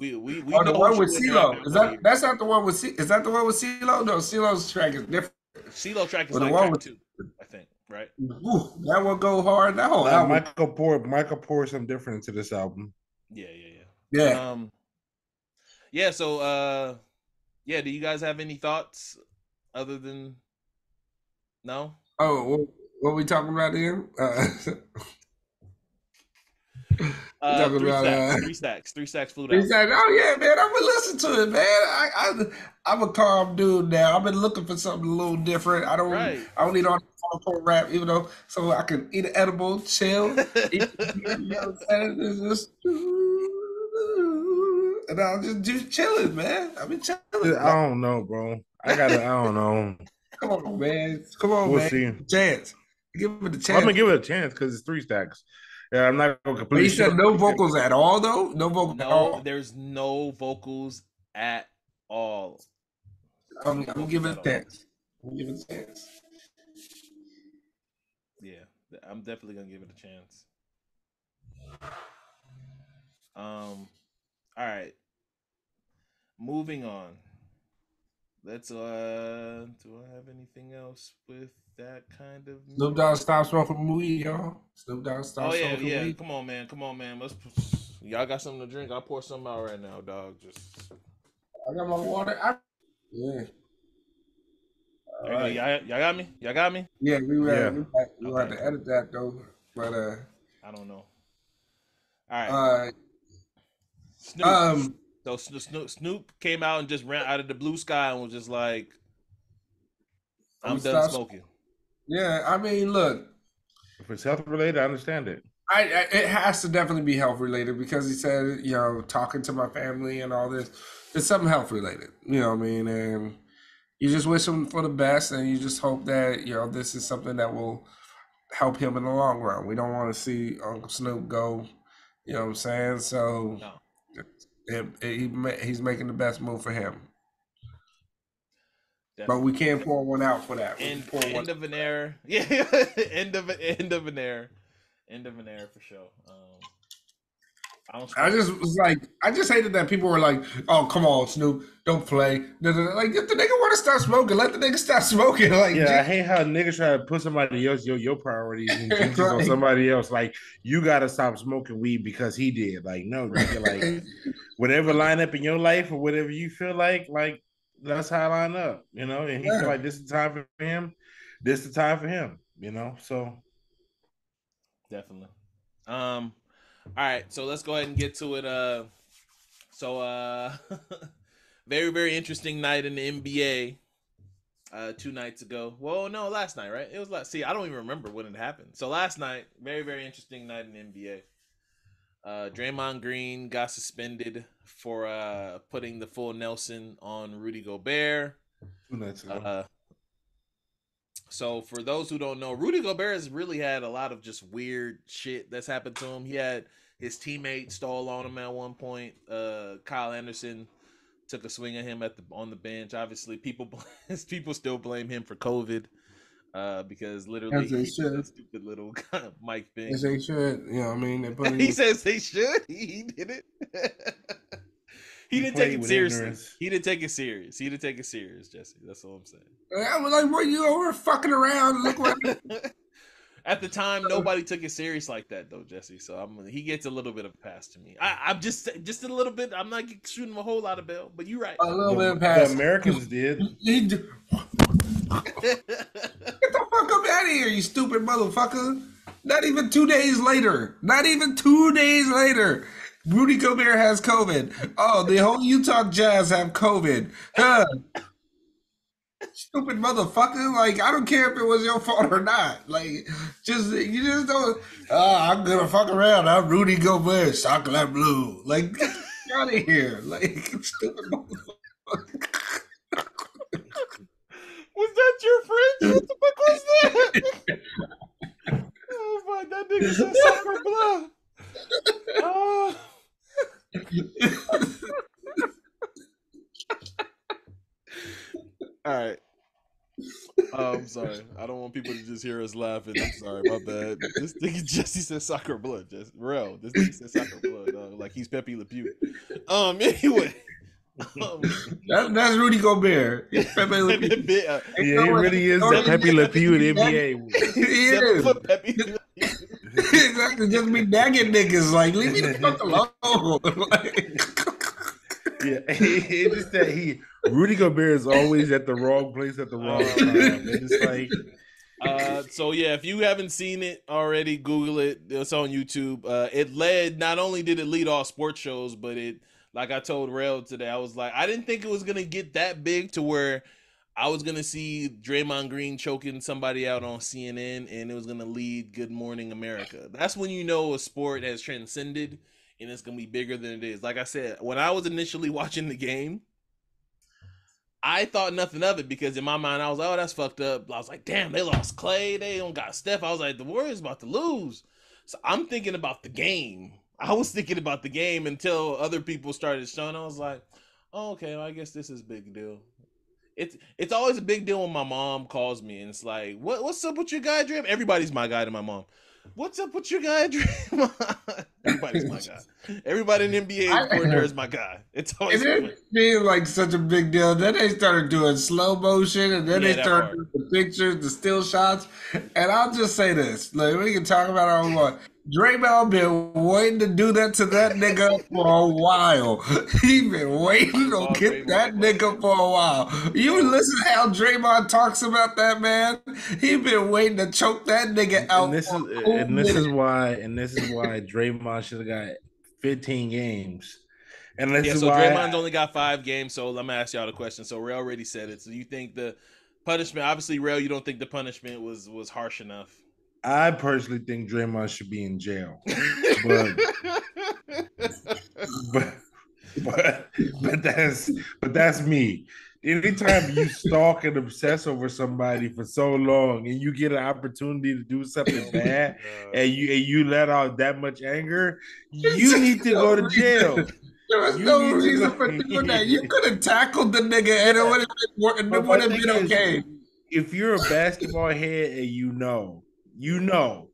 We we we oh, the one with CeeLo. Is that that's not the one with C? Is that the one with CeeLo? No, CeeLo's track is different. CeeLo track is like the one with, two, I think right? Ooh, that will go hard. That whole album. Michael pour Michael poured some different into this album. Yeah, yeah, yeah. Yeah. Um, yeah. So, uh, yeah. Do you guys have any thoughts other than no? Oh, what, what are we talking about here? Uh, Uh, three, about, stacks, uh, three stacks, three stacks, flew three stacks. Oh yeah, man, I'm gonna listen to it, man. I, I, am a calm dude now. I've been looking for something a little different. I don't, right. I don't need all the hardcore rap, even though so I can eat an edible, chill, eat, you know just, and I'm just just chilling, man. I've been chilling. I don't know, bro. I gotta. I don't know. Come on, man. Come on, we'll man. See. Chance. Give it a chance. I'm gonna give it a chance because it's three stacks. Yeah, I'm not gonna completely. But you said no vocals at all, though. No vocals. No, there's no vocals at all. I'm, I'm giving it a chance. I'm giving it a chance. Yeah, I'm definitely gonna give it a chance. Um, all right. Moving on. Let's uh do I have anything else with that kind of Snoop Dogg stop smoking weed, y'all. Snoop Dogg stop Oh yeah, smoking yeah. weed. Come on, man. Come on, man. Let's y'all got something to drink. I'll pour something out right now, dog. Just I got my water. I, yeah. There you go. y'all, y'all got me? Y'all got me? Yeah, we were Yeah. we, had, we Okay. had to edit that though. But uh I don't know. All right. uh Snoop. um so Snoop, Snoop Snoop came out and just ran out of the blue sky and was just like, "I'm I'm done stop- smoking." Yeah, I mean look, If it's health related, I understand it. I, I it has to definitely be health related because he said, you know, talking to my family and all this. It's something health related. You know what I mean? And you just wish him for the best and you just hope that, you know, this is something that will help him in the long run. We don't want to see Uncle Snoop go, you know what I'm saying? So No. it, it, he, he's making the best move for him. But we can't pour one out for that. We end, can pour one end of an era. Yeah, end of end of an era. End of an era for sure. Um, I don't. I just was like, I just hated that people were like, "Oh, come on, Snoop, don't play." Like, if the nigga want to stop smoking, let the nigga stop smoking. Like, Yeah, I hate how niggas try to put somebody else your your priorities and jinxes on somebody else. Like you gotta stop smoking weed because he did. Like no, nigga, like whatever line up in your life or whatever you feel like, like that's how I line up. You know, and he's Yeah. like this is the time for him. This is the time for him. You know, so Definitely. Um. All right, so let's go ahead and get to it. Uh, so uh, very very interesting night in the NBA. Uh, two nights ago. Well, no, last night, right? It was last. See, I don't even remember when it happened. So last night, very very interesting night in the NBA. Uh, Draymond Green got suspended for uh putting the full Nelson on Rudy Gobert. two nights ago. Uh, so for those who don't know, Rudy Gobert has really had a lot of just weird shit that's happened to him. He had his teammate stole on him at one point. Uh, Kyle Anderson took a swing at him at the on the bench. Obviously, people people still blame him for COVID uh, because literally As they he did should. stupid little mic thing. As they should, you know what I mean? They put he says they should. He, he did it. he He didn't take it seriously. ignorance. He didn't take it serious. He didn't take it serious, Jesse. That's all I'm saying. I was like, "What you over fucking around? Look what." At the time, nobody took it serious like that, though, Jesse. So I'm he gets a little bit of a pass to me. I, I'm just just a little bit. I'm not shooting him a whole lot of bail, but you're right. a little the, bit the. Americans did. Out of here, you stupid motherfucker. Not even two days later. Not even two days later. Rudy Gobert has COVID. Oh, the whole Utah Jazz have COVID. Huh. Stupid motherfucker. Like, I don't care if it was your fault or not. Like, just, you just don't. Oh, I'm gonna fuck around. I'm Rudy Gobert, chocolate blue. Like, out of here. Like, stupid motherfucker. Was that your friend? What the fuck was that? oh my, that nigga said soccer blood. Oh. All right. Oh, I'm sorry. I don't want people to just hear us laughing. I'm sorry, my bad. This nigga Jesse said soccer blood. Just real. This nigga said soccer blood. Uh, like he's Pepe Le Pew. Um. Anyway. Um, That, that's Rudy Gobert. Pepe Le Pew. bit, uh, Yeah, he really is the Pepe Le Pew in the NBA. he is. foot Pepe Le Pew. exactly. Just be nagging niggas. Like, leave me the fuck alone. like, Yeah, it's just that he Rudy Gobert is always at the wrong place at the wrong Oh. time. It's like Uh, so yeah, if you haven't seen it already, Google it. It's on YouTube. Uh, it led. Not only did it lead all sports shows, but it, like I told Rell today, I was like, I didn't think it was gonna get that big to where I was gonna see Draymond Green choking somebody out on CNN, and it was gonna lead Good Morning America. That's when you know a sport has transcended and it's gonna be bigger than it is. Like I said, when I was initially watching the game, I thought nothing of it because in my mind I was like, oh, that's fucked up. I was like, damn, they lost Klay. They don't got Steph. I was like, the Warriors about to lose. So I'm thinking about the game. I was thinking about the game until other people started showing. I was like, oh, okay, well, I guess this is big deal. It's it's always a big deal when my mom calls me and it's like, what what's up with your guy Dream? Everybody's my guy to my mom. What's up with your guy Dream? Everybody's my guy. Everybody in NBA corner is my guy. It's always it being like such a big deal. Then they started doing slow motion, and then yeah, they started doing the pictures, the still shots. And I'll just say this: like we can talk about our own. Draymond been waiting to do that to that nigga for a while. He been waiting to get that nigga for a while. You listen how Draymond talks about that man. He been waiting to choke that nigga out. And this is and this is why and this is why Draymond should have got 15 games. And this yeah, is so why Draymond's only got five games. So let me ask y'all the question. So Ray already said it. So you think the punishment? Obviously, Ray, you don't think the punishment was was harsh enough. I personally think Draymond should be in jail, but but but but that's but that's me. Anytime you stalk and obsess over somebody for so long, and you get an opportunity to do something bad, and you and you let out that much anger, you need to go to jail. There was you no reason for doing that. You could have tackled the nigga, and it would have been, it would have been okay. If you're a basketball head and you know you know,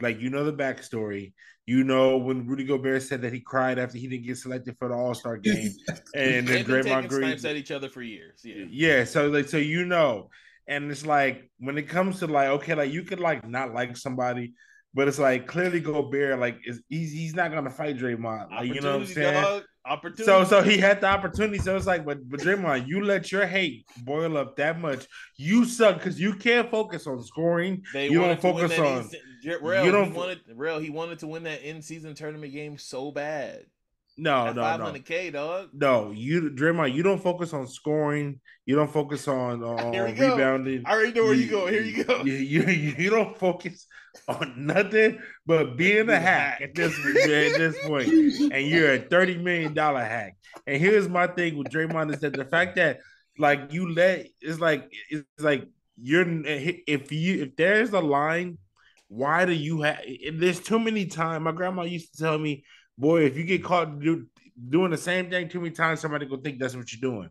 like you know the backstory. You know when Rudy Gobert said that he cried after he didn't get selected for the All Star game, and then Draymond Green at each other for years. Yeah, yeah. So like, so you know, and it's like when it comes to like, okay, like you could like not like somebody, but it's like clearly Gobert, like is he's he's not gonna fight Draymond. Like, you know what I'm saying? Dog. Opportunity. So so he had the opportunity. So it's like, but but Draymond, you let your hate boil up that much. You suck because you can't focus on scoring. They you don't focus on. Real, you don't he wanted real. He wanted to win that in season tournament game so bad. No, no, 500k, dog. No, you Draymond, you don't focus on scoring. You don't focus on, on rebounding. I already know where you, you go. Here you go. You, you, you don't focus on nothing but being a hack at this at this point, and you're a thirty million dollar hack. And here's my thing with Draymond is that the fact that like you let it's like it's like you're if you if there's a line, why do you have? There's too many times. My grandma used to tell me boy, if you get caught do, doing the same thing too many times, somebody gonna think that's what you're doing.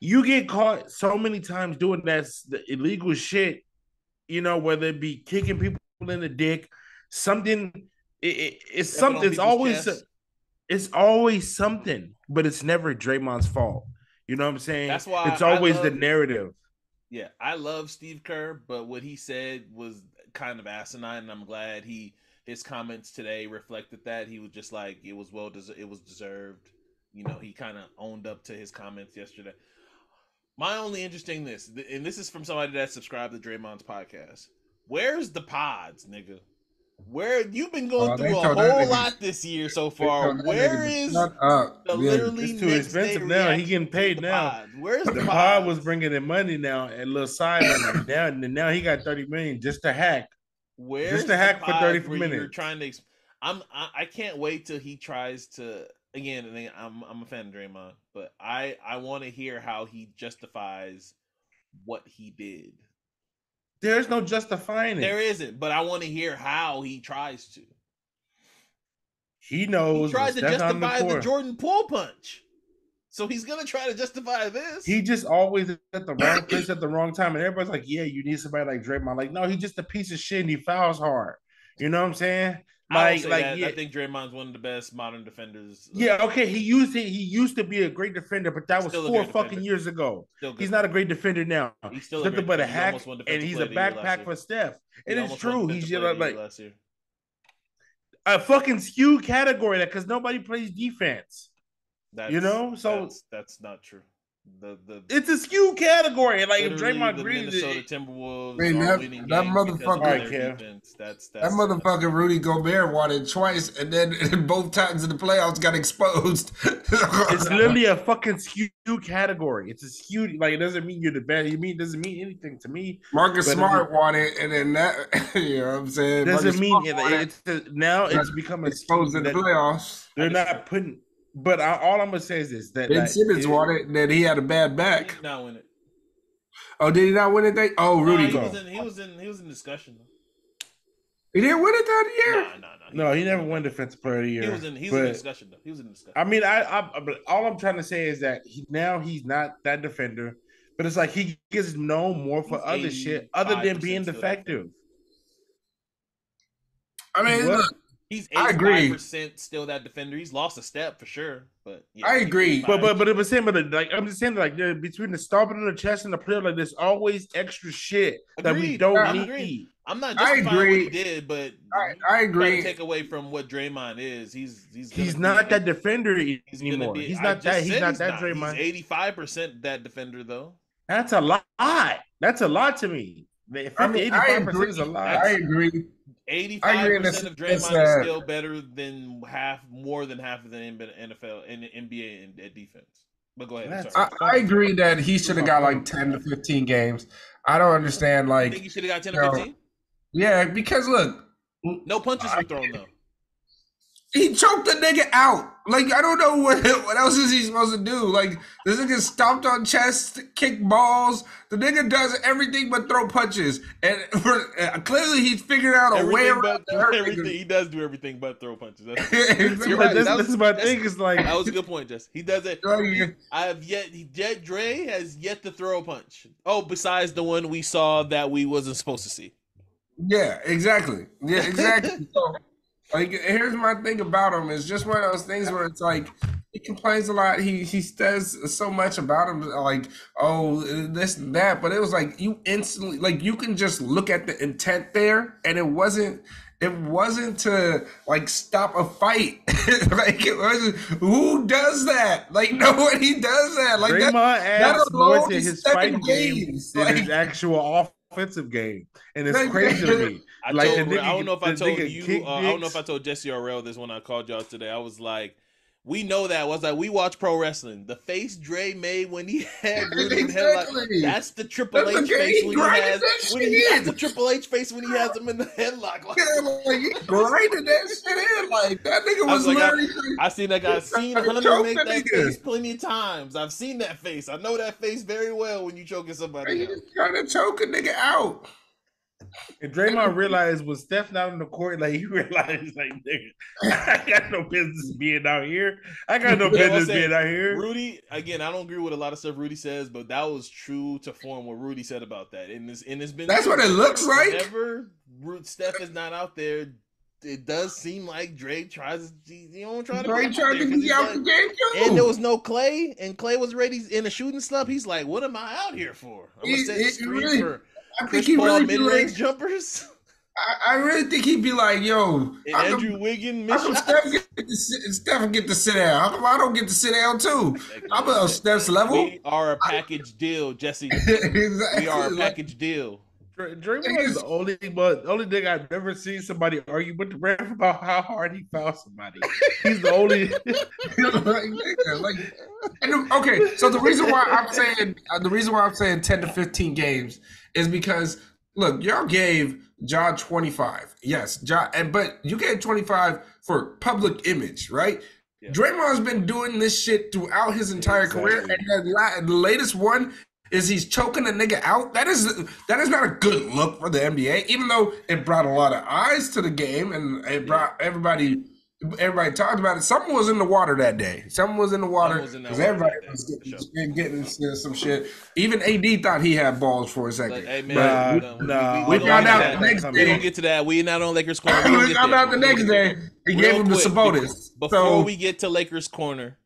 You get caught so many times doing that illegal shit, you know, whether it be kicking people in the dick, something. It, it, it's something. It's always. It's always something, but it's never Draymond's fault. You know what I'm saying? That's why it's always love, the narrative. Yeah, I love Steve Kerr, but what he said was kind of asinine, and I'm glad he his comments today reflected that he was just like it was well des- it was deserved. You know, he kind of owned up to his comments yesterday. My only interesting this, and this is from somebody that subscribed to Draymond's podcast. Where's the pods, nigga? Where you've been going uh, through a whole lot this year so far. Where is the literally it's too expensive now? He getting paid now. Pod. Where's the, the pod was bringing in money now and little side money now, and now he got thirty million just to hack. Where just a hack for thirty minutes? You're trying to. I'm. I, I, can't wait till he tries to again. And I'm. I'm a fan of Draymond, but I. I want to hear how he justifies what he did. There's no justifying it. There isn't, but I want to hear how he tries to. He knows. He tries to justify the, the Jordan pull punch. So he's gonna try to justify this. He just always at the wrong place at the wrong time, and everybody's like, "Yeah, you need somebody like Draymond." Like, no, he's just a piece of shit, and he fouls hard. You know what I'm saying? Like, like, yeah. I think Draymond's one of the best modern defenders. Yeah, okay. He used to, he used to be a great defender, but that was four fucking defender. years ago. He's not a great defender now. He's still nothing but a hack, and he's a backpack for Steph. It is true. He's just like a fucking skew category that because nobody plays defense. That's, you know, so that's, that's not true. The, the it's a skew category. Like if Draymond Green, Minnesota Timberwolves, Man, that, that motherfucker, defense, that's, that's that motherfucker Rudy Gobert wanted twice, and then both times in the playoffs got exposed. it's literally a fucking skew category. It's a skew. Like it doesn't mean you're the best. You mean it doesn't mean anything to me. Marcus Smart wanted, and then that you know what I'm saying. Doesn't Marcus mean it, it's now it's become exposed in the playoffs. They're not putting But I, all I'm gonna say is this: that Ben that Simmons it- won it, and then he had a bad He back. did not win it. Oh, did he not win it? They, oh, No, Rudy, he was in. He was in. He was in discussion. he didn't win it that year. Nah, nah, nah. No, he never won Defensive Player of the Year. He was in. He was in discussion though. He was in discussion. I mean, I, I, but all I'm trying to say is that he, now he's not that defender, but it's like he gets known more for He's other shit other than being defective. I mean, look, He's I eighty agree. five percent still that defender. He's lost a step for sure, but yeah, I agree. 85. But but but it was saying, but like I'm just saying, like between the stomping in the chest and the player, like there's always extra shit that we don't Yeah. need. Agreed. I'm not I justifying what agree. he did, but I, I agree. take away from what Draymond is. He's he's gonna He's be- not that defender He's anymore. be. He's not that. He's said not that He's Draymond. eighty five percent that defender though. That's a lot. That's a lot to me. I mean, I 85 agree. percent is a lot. I agree. Eighty I five agree in percent this- of Draymond uh, is still better than half, more than half of the NFL and the NBA in, at defense. But go ahead. I'm sorry. I, I agree that he should have got like ten to fifteen games. I don't understand, I like, think you should have got ten to or fifteen. yeah, because look, No punches were thrown though. he choked the nigga out. Like, I don't know what what else is he supposed to do. Like, this nigga stomped on chest, kick balls. The nigga does everything but throw punches, and for, uh, clearly he's figured out a way Everything around but to hurt everything. niggas. He does do everything but throw punches. That's, Exactly. Right. this, That this is my that's- thing. Is like that was a good point, Jess. He does it. Like, I have yet. He, Jet Dre has yet to throw a punch. Oh, besides the one we saw that we wasn't supposed to see. Yeah, exactly. Yeah, exactly. so, like, here's my thing about him. It's just one of those things where it's like he complains a lot. He he says so much about him, like, oh, this and that. But it was like you instantly, like, you can just look at the intent there, and it wasn't. It wasn't to like stop a fight. like it wasn't. Who does that? Like nobody does that. Like that. Draymond adds more alone to is his seven fighting game games. than his actual offensive game, and it's Like- crazy to me. I Like, told. nigga- I don't know if I told you. Uh, I don't know if I told Jesse Orrell this when I called y'all today. I was like, we know that. I was like, we watch pro wrestling. The face Dre made when he had Rudy in the headlock. Exactly. That's the Triple That's H face when he has when he has the Triple H face when he has him in the headlock. Like, Yeah, like he grinded that shit in. Like that nigga I was, was like, I- literally. I seen that guy. I've seen Hunter make that nigga. face plenty of times. I've seen that face. I know that face very well when you choking somebody. he out. just trying to choke a nigga out. And Draymond realized was Steph not on the court, like he realized, like nigga, I got no business being out here. I got no business saying, being out here. Rudy, again, I don't agree with a lot of stuff Rudy says, but that was true to form what Rudy said about that. And it's, and it's been That's what it looks like. Whenever Ru- Steph is not out there, it does seem like Drake tries to, you don't try to Dre be out tried there to 'cause be he's out like- the game too. and there was no Klay, and Klay was ready in a shooting slump. He's like, "What am I out here for? I'm gonna He- set he the screen really- for I think Chris he Paul really be mid-range like. jumpers." I, I really think he'd be like, "Yo, And how come, Andrew Wiggin how come Steph get to sit, Steph get to sit down? How come I don't get to sit down too? I'm on Steph's level." We are a package deal, Jesse. exactly. We are a package deal. Dray- Draymond is the only but only thing I've ever seen somebody argue with the ref about how hard he fouled somebody. He's the only. like, like, and, okay, so the reason why I'm saying uh, the reason why I'm saying 10 to 15 games is because look, y'all gave John 25. Yes, John, and but you gave 25 for public image, right? Yeah. Draymond's been doing this shit throughout his entire career, and the, la- the latest one is he's choking a nigga out. That is that is not a good look for the NBA, even though it brought a lot of eyes to the game and it brought everybody everybody talked about it. Someone was in the water that day. Someone was in the water Someone was in that because everybody that day, was for getting, getting into some shit. Even AD thought he had balls for a second. But, hey man, Nah, we, we, nah. We gonna found out the next We day. gonna get to that. We not on Lakers corner. We gonna there. out the next day. He Real gave him the quick, Sabonis. Before So we get to Lakers corner,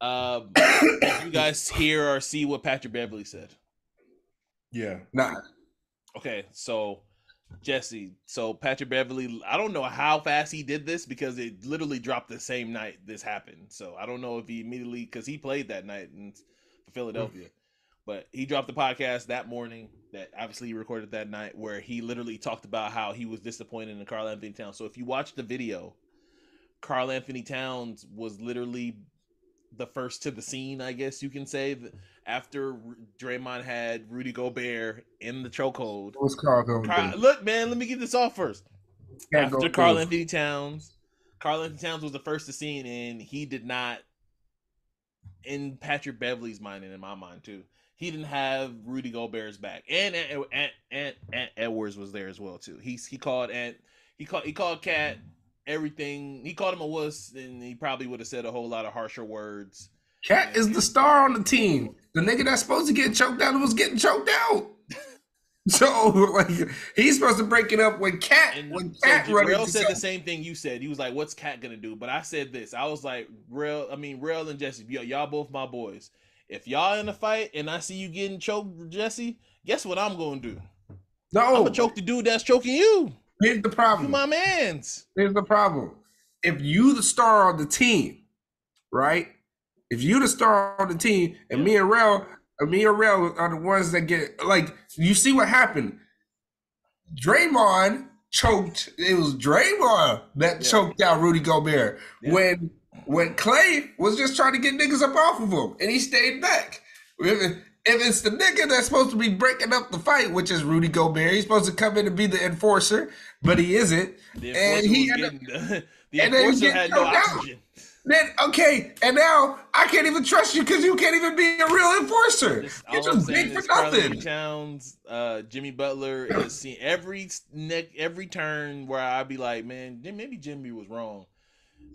um, did you guys hear or see what Patrick Beverley said? Yeah. nah, Okay, so Jesse, so Patrick Beverley, I don't know how fast he did this because it literally dropped the same night this happened. So I don't know if he immediately because he played that night in Philadelphia, but he dropped the podcast that morning. That obviously he recorded that night where he literally talked about how he was disappointed in Karl-Anthony Towns. So if you watch the video, Karl-Anthony Towns was literally the first to the scene, I guess you can say, after Draymond had Rudy Gobert in the chokehold. what's Karl going to do? look, man, let me get this off first. Can't After Carl through. Anthony Towns Karl-Anthony Towns was the first to see it, and he did not. In Patrick Beverley's mind and in my mind too, he didn't have Rudy Gobert's back, and and and, and Edwards was there as well too. He's he called and he called he called KAT everything. He called him a wuss, and he probably would have said a whole lot of harsher words. KAT is the star on the team. The nigga that's supposed to get choked out was getting choked out. So like he's supposed to break it up when KAT when KAT so Rell said the same thing you said. He was like, "What's KAT gonna do?" But I said this. I was like, "Rell, I mean, Rell and Jesse, y'all both my boys. If y'all in a fight and I see you getting choked, Jesse, guess what I'm gonna do? No, I'm gonna choke the dude that's choking you. Here's the problem. You my man's. Here's the problem. If you the star of the team, right? If you the star of the team, and me and Rell, me and Rell are the ones that get like you see what happened. Draymond choked. It was Draymond that yeah. choked out Rudy Gobert yeah. when when Klay was just trying to get niggas up off of him, and he stayed back. If, it's the nigga that's supposed to be breaking up the fight, which is Rudy Gobert, he's supposed to come in and be the enforcer, but he isn't. and he had, the, the enforcer had no oxygen. Then okay, and now I can't even trust you because you can't even be a real enforcer. You're just big for nothing. Towns, uh, Jimmy Butler is seeing every neck, every turn where I'd be like, man, maybe Jimmy was wrong.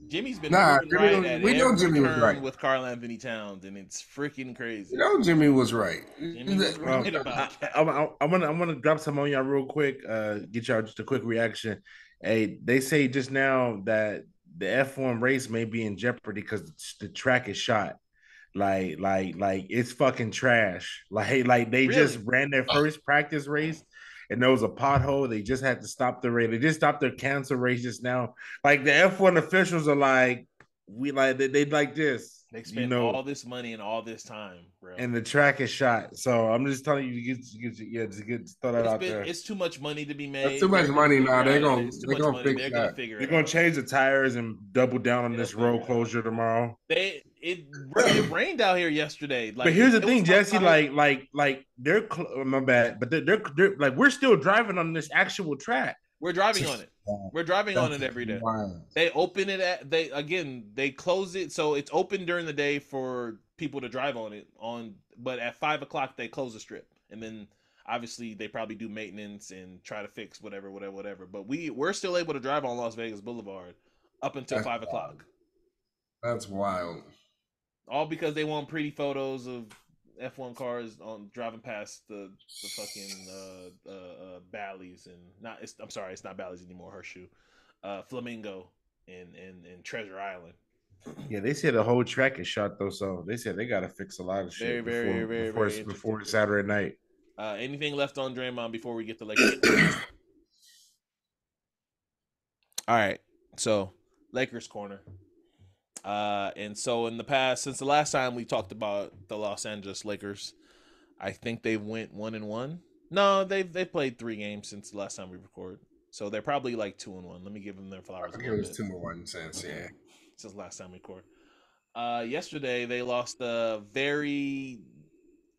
Jimmy's been nah, Jimmy, right we know Jimmy was right with Karl-Anthony Towns, and it's freaking crazy. You know Jimmy was right. Jimmy was right about I, I, I, I want to I want to drop some on y'all real quick. Uh, get y'all just a quick reaction. Hey, they say just now that the F1 race may be in jeopardy because the track is shot. Like, like, like it's fucking trash. Like, like they really? just ran their first practice race and there was a pothole. They just had to stop the race. They just stopped their cancel race just now. Like the F1 officials are like, we like they, they like this. They spent you know, all this money and all this time, bro. And the track is shot. So I'm just telling you to get, get yeah, to get throw that it's out been, there. It's too much money to be made. That's too much money now. They're gonna they're gonna fix they're that. Gonna figure they're gonna change the tires and double down on this road closure tomorrow. They it, it rained out here yesterday. Like, but here's the thing, Jesse. Like like like they're oh, my bad, but they're, they're, they're like we're still driving on this actual track. We're driving on it. We're driving on it every day. They open it at they again they close it so it's open during the day for people to drive on it on but at five o'clock they close the strip and then obviously they probably do maintenance and try to fix whatever whatever whatever but we we're still able to drive on Las Vegas Boulevard up until That's five o'clock. That's wild. All because they want pretty photos of F1 cars on driving past the the fucking uh, uh, uh Bally's and not it's, I'm sorry, it's not Bally's anymore. Horseshoe, uh, Flamingo, and and and Treasure Island. Yeah, they said the whole track is shot though, so they said they got to fix a lot of shit very, before, very, very, before, very before Saturday night. Uh, anything left on Draymond before we get to Lakers? All right, so Lakers corner. Uh, and so in the past, since the last time we talked about the Los Angeles Lakers, I think they've went one and one. No, they've they played three games since the last time we recorded, so they're probably like two and one. Let me give them their flowers. I it was two and one since yeah, since last time we recorded. Uh, yesterday they lost a very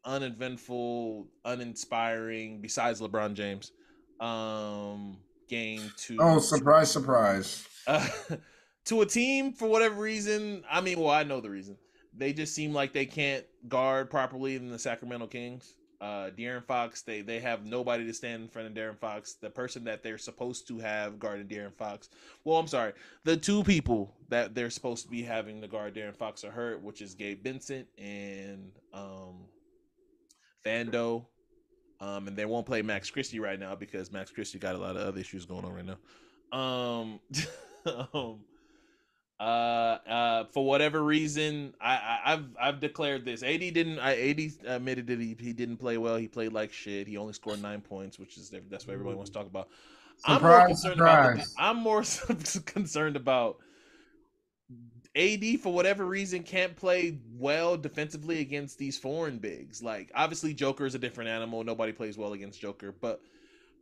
uneventful, uninspiring, besides LeBron James, um, game to. Oh, surprise! Surprise! Uh, to a team for whatever reason. I mean, well, I know the reason. They just seem like they can't guard properly in the Sacramento Kings. Uh, De'Aaron Fox, they they have nobody to stand in front of De'Aaron Fox. The person that they're supposed to have guarding De'Aaron Fox. Well, I'm sorry, the two people that they're supposed to be having to guard De'Aaron Fox are hurt, which is Gabe Vincent and um, Vando. Um, and they won't play Max Christie right now because Max Christie got a lot of other issues going on right now. Um, um uh, uh, for whatever reason, I, I have I've declared this. AD didn't. I AD admitted that he, he didn't play well. He played like shit. He only scored nine points, which is that's what everybody wants to talk about. Surprise, I'm more concerned surprise. about. I'm more concerned about AD for whatever reason can't play well defensively against these foreign bigs. Like obviously Joker is a different animal. Nobody plays well against Joker, but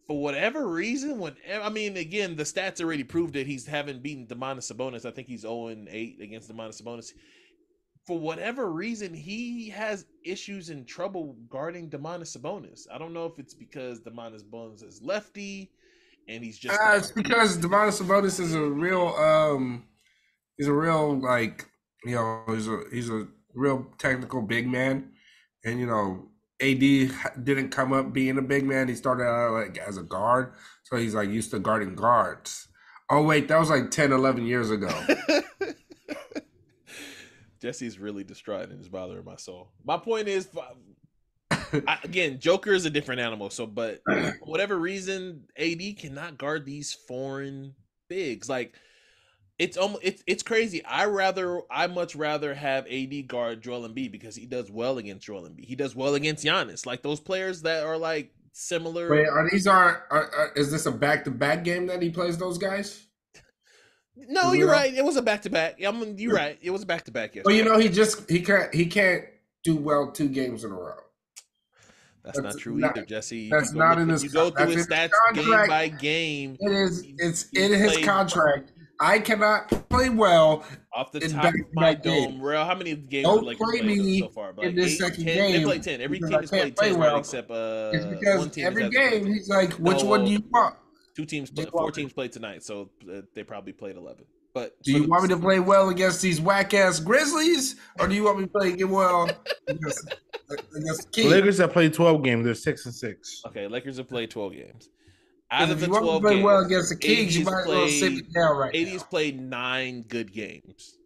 for whatever reason, when I mean, again, the stats already proved that he's haven't beaten Domantas Sabonis. I think he's 0 8 against Domantas Sabonis. For whatever reason, he has issues and trouble guarding Domantas Sabonis. I don't know if it's because Domantas Sabonis is lefty, and he's just. Uh, it's because Domantas Sabonis is a real um he's a real like you know he's a he's a real technical big man, and you know AD didn't come up being a big man. He started out like as a guard, so he's like used to guarding guards. Oh wait, that was like 10, 11 years ago. Jesse's really distraught and it's bothering my soul. My point is, I, again, Joker is a different animal. So, but whatever reason, AD cannot guard these foreign bigs. Like it's almost it's it's crazy. I rather I much rather have AD guard Joel Embiid because he does well against Joel Embiid. He does well against Giannis. Like those players that are like similar. Wait, are these are, are, are is this a back to back game that he plays those guys? No, you're right. It was a back to back. I'm you're right. It was a back to back. Well, you know, he just he can't he can't do well two games in a row. That's, that's not true not, either, Jesse. That's not in his. You go through his stats game by game. It is. It's in his contract. I cannot play well off the top of my dome. Real, how many games Don't like play me so far? But in this eight, second 10, game. They play ten. Every team has played ten, well. Except uh, it's because one team every game he's like, which no, one do you want? Two teams, play, four teams played tonight, so uh, they probably played eleven. But do you want me to play well against these whack ass Grizzlies, or do you want me to play well against, against Kings? Lakers have played twelve games. They're six and six. Okay, Lakers have played twelve games. Out of the you twelve want to play games, well against the Kings, you might as well sit it down right 80's now. played nine good games,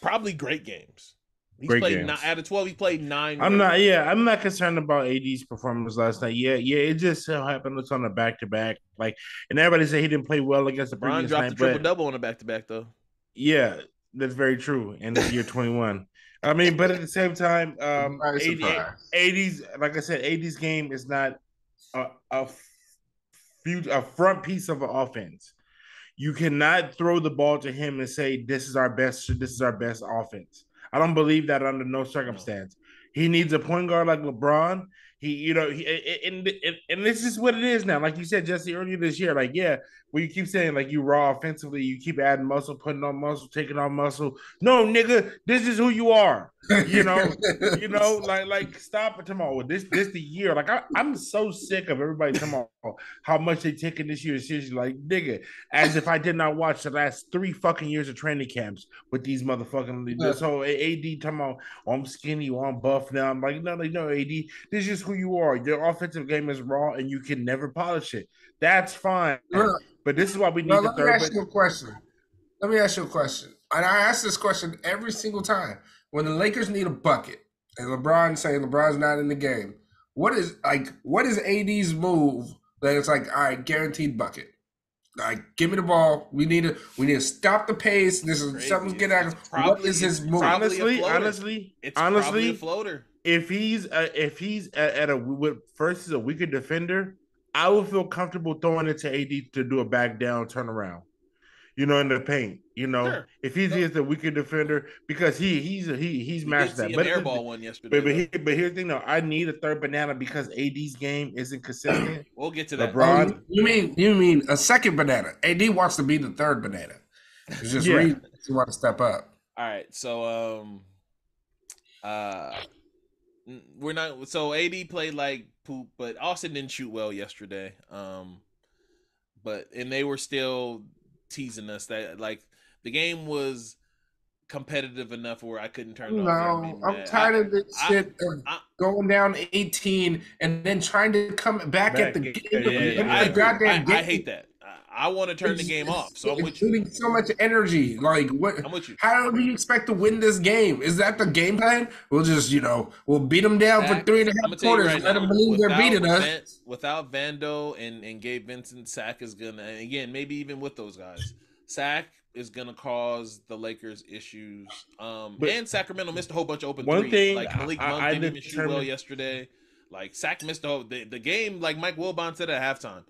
probably great games. He's Great played games. Nine, out of twelve. He played nine. I'm not. Yeah, I'm not concerned about AD's performance last night. Yeah, yeah. It just so happened it's on a back to back. Like, and everybody said he didn't play well against the Brown previous dropped night. the triple but, double on a back to back though. Yeah, that's very true. In the year 21. I mean, but at the same time, um, AD, 80s, like I said, AD's game is not a, a, few, a front piece of an offense. You cannot throw the ball to him and say, This is our best, this is our best offense. I don't believe that under no circumstance. He needs a point guard like LeBron. He, you know, he, and, and, and this is what it is now. Like you said, Jesse, earlier this year, like, yeah, where you keep saying like you raw offensively, you keep adding muscle, putting on muscle, taking on muscle. No, nigga, this is who you are. You know, you know, like like stop it tomorrow. This this the year. Like I, I'm so sick of everybody tomorrow how much they taking this year seriously. Like nigga, as if I did not watch the last three fucking years of training camps with these motherfucking this whole AD talking about oh, I'm skinny, or I'm buff now. I'm like, no, no, no, AD, this is who you are. Your offensive game is raw and you can never polish it. That's fine. But this is why we need well, the let third. me ask you a question. Let me ask you a question. And I ask this question every single time. When the Lakers need a bucket, and LeBron saying LeBron's not in the game, what is like what is AD's move that it's like, all right, guaranteed bucket? Like, give me the ball. We need to we need to stop the pace. This is Crazy. something's getting out. Probably, What is his move? honestly, honestly, It's honestly, probably a floater. if he's uh, if he's at, at a with, first is a weaker defender, I would feel comfortable throwing it to AD to do a back down turnaround. You know, in the paint. You know, Sure. if he's Sure. the weaker defender because he he's a, he he's We matched that. But, an airball one yesterday. but, but, though. here, but here's the thing though, I need a third banana because AD's game isn't consistent. we'll get to that. LeBron- Oh, you mean you mean a second banana? AD wants to be the third banana. It's just Yeah. reason he want to step up. All right, so um, uh, we're not. So AD played like poop, but Austin didn't shoot well yesterday. Um, but and they were still teasing us that like the game was competitive enough where I couldn't turn it No, off. and I'm tired I- of this I- shit of I- going down 18 and then trying to come back, at the game. yeah, yeah, yeah, yeah, yeah. I, goddamn I, I hate that. I, I want to turn the game off. So I'm with you. shooting so much energy. Like what? I'm with you. How do you expect to win this game? Is that the game plan? We'll just, you know, we'll beat them down for Facts. three and a I'm half gonna tell you quarters. right let now, them believe they're beating us. Van- without Vando and, and Gabe Vincent, Sack is gonna and again maybe even with those guys, Sack is gonna cause the Lakers issues. Um, But- and Sacramento missed a whole bunch of open One threes. thing like Malik I- Monk I didn't even shoot well yesterday. Like Sack missed the whole the, the game. Like Mike Wilbon said at halftime,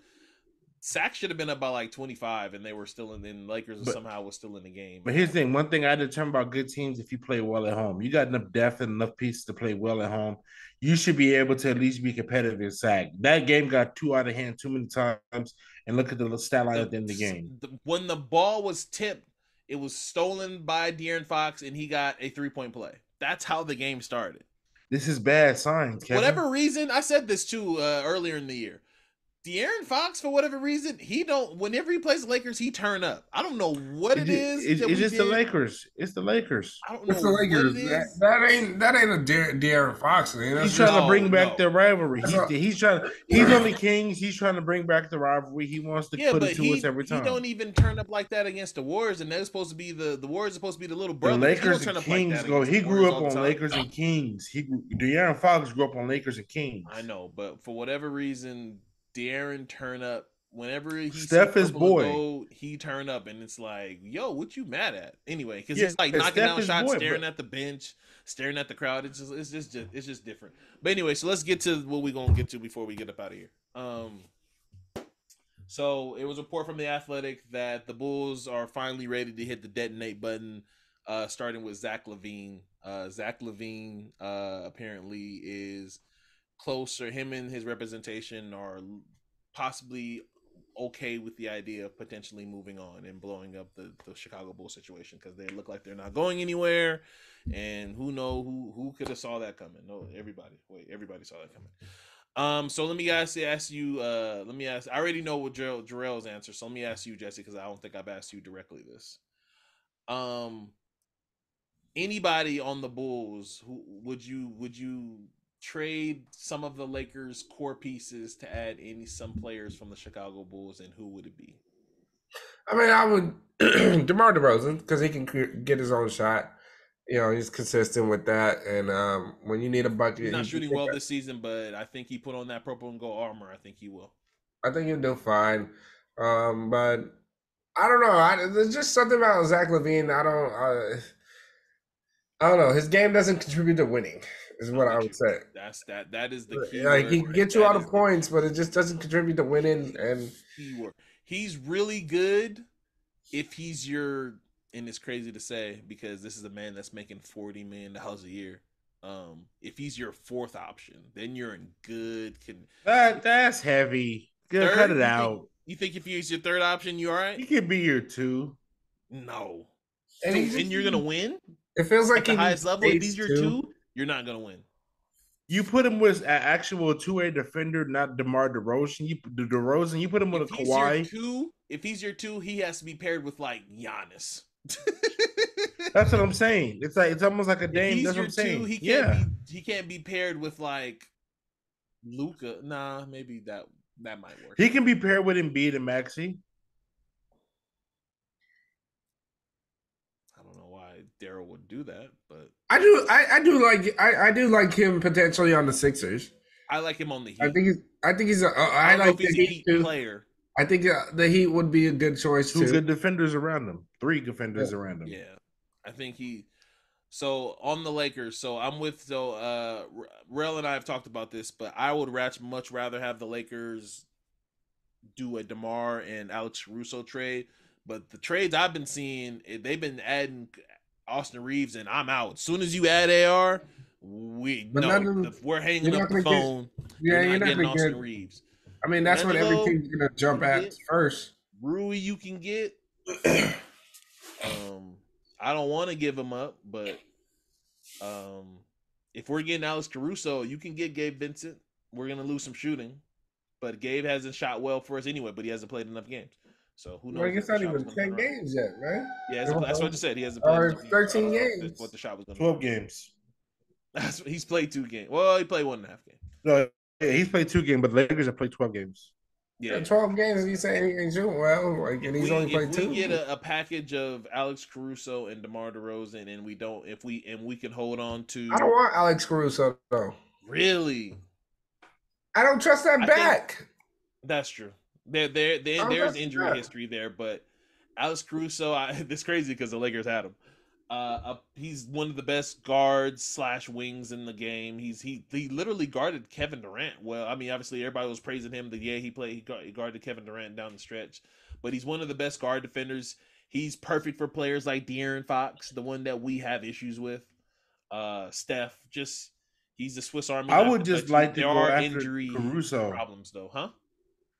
Sack should have been up by like 25, and they were still in. the Lakers But- somehow was still in the game. But here's the thing: one thing I determine about good teams, if you play well at home, you got enough depth and enough pieces to play well at home. You should be able to at least be competitive in sack. That game got too out of hand too many times, and look at the stat line at the end of the game. the- when the ball was tipped, it was stolen by De'Aaron Fox, and he got a three point play. That's how the game started. This is bad signs. Kevin. Whatever reason, I said this too uh, earlier in the year. De'Aaron Fox, for whatever reason, he don't. Whenever he plays the Lakers, he turn up. I don't know what it, it is. It's, it's just did. the Lakers. It's the Lakers. I don't know. It's the Lakers. That, that, ain't that ain't a De- De'Aaron Fox thing. He's trying no, to bring back no. the rivalry. He's, he's trying. He's on the Kings. He's trying to bring back the rivalry. He wants to yeah, put it to he, us every time. He don't even turn up like that against the Warriors, and they're supposed to be the the Warriors are supposed to be the little brother. The Lakers and Kings like go. He grew up on Lakers and Kings. He De'Aaron Fox grew up on Lakers and Kings. I know, but for whatever reason De'Aaron turn up whenever he Steph is boy. He turn up and it's like, yo, what you mad at? Anyway, because yeah, he's like knocking Steph down shots, boy, staring but... at the bench, staring at the crowd. It's just it's just it's just different. But anyway, so let's get to what we're gonna get to before we get up out of here. Um so it was a report from the athletic that the Bulls are finally ready to hit the detonate button, uh, starting with Zach LaVine. Uh, Zach LaVine uh, apparently is closer. Him and his representation are possibly okay with the idea of potentially moving on and blowing up the, the Chicago Bulls situation because they look like they're not going anywhere. And who know who who could have saw that coming? No, everybody. Wait, everybody saw that coming. Um, so let me ask ask you. Uh, let me ask. I already know what Jarrell, answer. So let me ask you, Jesse, because I don't think I've asked you directly this. Um, anybody on the Bulls who would you would you trade some of the Lakers' core pieces to add any some players from the Chicago Bulls, and who would it be? I mean, I would DeMar DeRozan because he can get his own shot. You know, he's consistent with that, and um, when you need a bucket, he's not shooting well this season, but I think he put on that purple and gold armor. I think he will. I think he'll do fine, um, but I don't know. I, there's just something about Zach LaVine. I don't. Uh, I don't know. His game doesn't contribute to winning is what I would say. That's that. That is the key. Like he can get you out of points, but it just doesn't contribute to winning. And keyword. He's really good if he's your. And it's crazy to say because this is a man that's making forty million dollars a year. Um, if he's your fourth option, then you're in good. Con- that that's heavy. Good, third, cut it you out. Think, you think if he's your third option, you're all right? He could be your two. No, and, and you're gonna win. It feels like At the highest level. If he's your two, you're not gonna win. You put him with an actual two way defender, not DeMar DeRozan. You DeRozan, you put him with if a Kawhi. two, if he's your two, he has to be paired with like Giannis. That's what I'm saying. It's like it's almost like a Dame. That's what I'm saying. Two, he can't yeah. be he can't be paired with like Luka. Nah, maybe that that might work. He can be paired with Embiid and Maxey. Daryl would do that, but I do. I, I do like. I, I do like him potentially on the Sixers. I like him on the Heat. I think he's. I think he's. A, uh, I, I like the Heat, Heat player. I think uh, the Heat would be a good choice. Two too. good defenders around him. Three defenders yeah. around him. Yeah, I think he. So on the Lakers, so I'm with so uh Rell and I have talked about this, but I would much rather have the Lakers do a Demar and Alex Russo trade. But the trades I've been seeing, eh, they've been adding Austin Reaves, and I'm out. As soon as you add AR, we but no, we're hanging up the phone. Get, yeah, you're not, you're not getting Austin get, Reaves. I mean, that's what every team's gonna jump at get, first. Rui, you can get. um, I don't want to give him up, but um, if we're getting Alex Caruso, you can get Gabe Vincent. We're gonna lose some shooting, but Gabe hasn't shot well for us anyway. But he hasn't played enough games. So who knows? Well, I guess not even ten games yet, right? Yeah, that's, that's what I said. He hasn't played. Or uh, thirteen games. What the shot was going Twelve games. That's he's played two games. Well, he played one and a half game. No, yeah, he's played two games, but the Lakers have played twelve games. Yeah, yeah twelve games. He's saying he ain't doing well, like, and he's we, only played two. If we get a, a, package of Alex Caruso and Demar Derozan, and we don't, if we and we can hold on to, I don't want Alex Caruso though. Really, I don't trust that I back. That's true. There, there, there there's injury that. history there, but Alex Caruso, I, it's crazy because the Lakers had him. Uh, uh, he's one of the best guards slash wings in the game. He's he he literally guarded Kevin Durant. Well, I mean, obviously everybody was praising him the yeah he played he guarded Kevin Durant down the stretch, but he's one of the best guard defenders. He's perfect for players like De'Aaron Fox, the one that we have issues with. Uh, Steph, just he's the Swiss Army. I would just like to there go are after injury Caruso problems though, huh?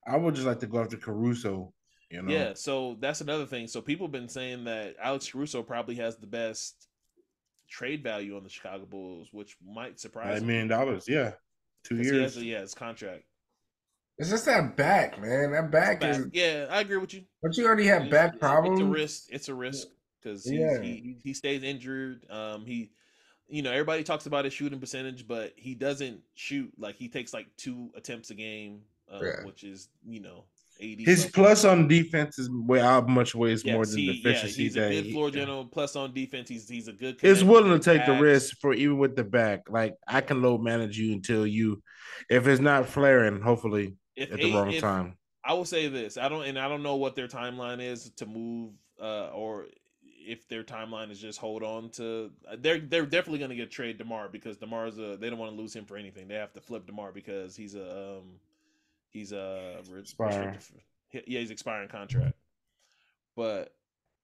I would just like to go after Caruso. You know? Yeah, so that's another thing. So people have been saying that Alex Caruso probably has the best trade value on the Chicago Bulls, which might surprise. Nine million dollars, yeah, two years. A, yeah, his contract. It's just that back, man. That back, back. is. Yeah, I agree with you. But you already have back problems. It's a risk. It's a risk because yeah. he he stays injured. Um, he, you know, everybody talks about his shooting percentage, but he doesn't shoot like he takes like two attempts a game, uh, yeah. which is you know 80 His plus on defense is way how much weighs yes, more than the deficiency. Yeah, he's a good floor general. Plus on defense, he's he's a good. He's willing to take the risk for even with the back. Like I can low manage you until you, if it's not flaring, hopefully if at the wrong if, time. I will say this: I don't, and I don't know what their timeline is to move, uh, or if their timeline is just hold on to. They're they're definitely going to get trade Demar because Demar's a. They don't want to lose him for anything. They have to flip Demar because he's a. Um, He's a uh, yeah, he's expiring contract. But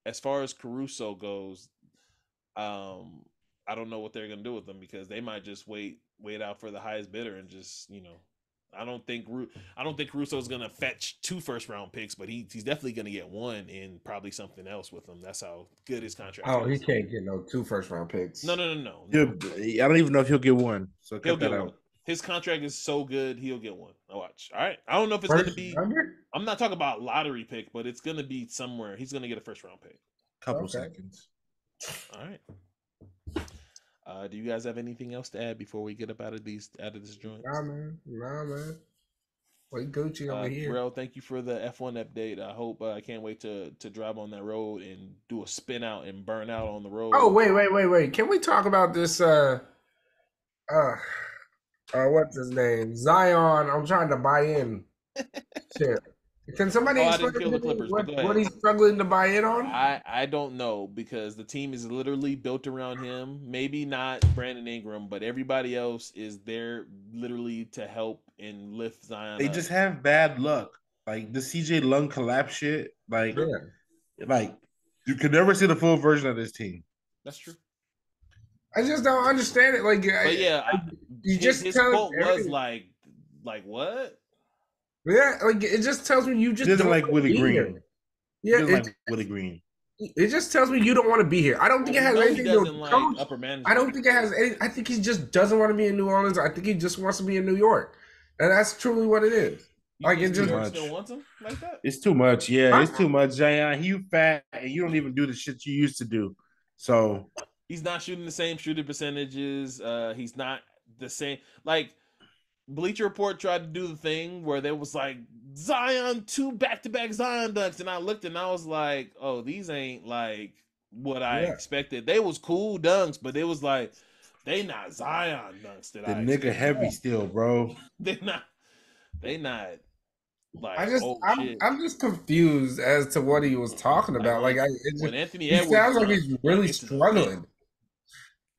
as far as Caruso goes, um, I don't know what they're gonna do with them because they might just wait wait out for the highest bidder and just you know. I don't think I don't think Caruso's gonna fetch two first round picks, but he, he's definitely gonna get one and probably something else with him. That's how good his contract. Oh, is. he can't get no two first round picks. No, no, no, no. no. I don't even know if he'll get one. So he'll get out. One. His contract is so good, he'll get one. I watch. All right. I don't know if it's going to be. I'm not talking about lottery pick, but it's going to be somewhere. He's going to get a first round pick. Couple okay. seconds. All right. Uh, do you guys have anything else to add before we get up out of these out of this joint? Nah, man. Nah, man. Wait, Gucci over uh, here. Bro, thank you for the F1 update. I hope uh, I can't wait to to drive on that road and do a spin out and burn out on the road. Oh wait, wait, wait, wait. Can we talk about this? Uh, uh, uh, what's his name? Zion. I'm trying to buy in. Shit. Can somebody oh, explain the Clippers, what, what, he's struggling to buy in on? I, I don't know because the team is literally built around him. Maybe not Brandon Ingram, but everybody else is there literally to help and lift Zion. They up. just have bad luck. Like the CJ lung collapse shit. Like, yeah. like you could never see the full version of this team. That's true. I just don't understand it. Like, but yeah, I, you his, just his quote was like, like what? Yeah, like it just tells me you just doesn't like Willie Green. Here. Yeah, it, like Willie Green. It just tells me you don't want to be here. I don't think well, it has anything to like upper management. I don't think it has any. I think he just doesn't want to be in New Orleans. I think he just wants to be in New York, and that's truly what it is. You like it just still wants him like that. It's too much. Yeah, it's too much, Jayon. You fat and you don't even do the shit you used to do. So he's not shooting the same shooting percentages. Uh, he's not the same. Like Bleacher Report tried to do the thing where there was like Zion two back to back Zion dunks, and I looked and I was like, oh, these ain't like what I yeah. expected. They was cool dunks, but it was like they not Zion dunks that the I nigga expected. heavy still, bro. they not. They not like, I just, oh, I'm, I'm just confused as to what he was talking about. Like, I, it just, Anthony Edwards sounds like he's really struggling.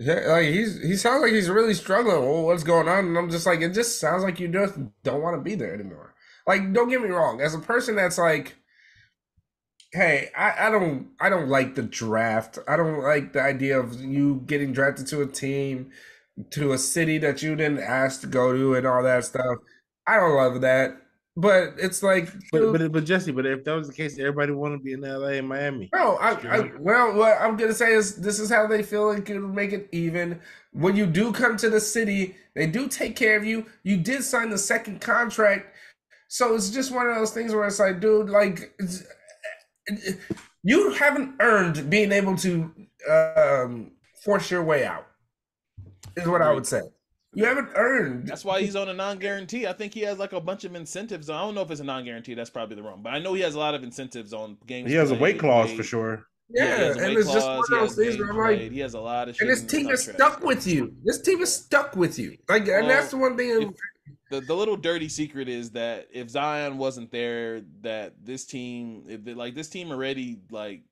Yeah, like he's he sounds like he's really struggling. Well, what's going on? And I'm just like, it just sounds like you just don't want to be there anymore. Like, don't get me wrong. As a person that's like, hey, I, I don't I don't like the draft. I don't like the idea of you getting drafted to a team, to a city that you didn't ask to go to, and all that stuff. I don't love that. But it's like, but but, but Jesse, but if that was the case, everybody want to be in LA and Miami. No, I, I, well, what I'm gonna say is this is how they feel and can make it even. When you do come to the city, they do take care of you. You did sign the second contract, so it's just one of those things where it's like, dude, like you haven't earned being able to um, force your way out. Is what I would say. You haven't earned. That's why he's on a non-guarantee. I think he has like a bunch of incentives. I don't know if it's a non-guarantee. That's probably the wrong. But I know he has a lot of incentives on games. He has a weight clause for sure. Yeah, yeah and it's just one of those things where I'm like, he has a lot of. and this team is stuck with you. This team is stuck with you. Like, and well, that's the one thing. the, the little dirty secret is that if Zion wasn't there, that this team, if they, like this team already like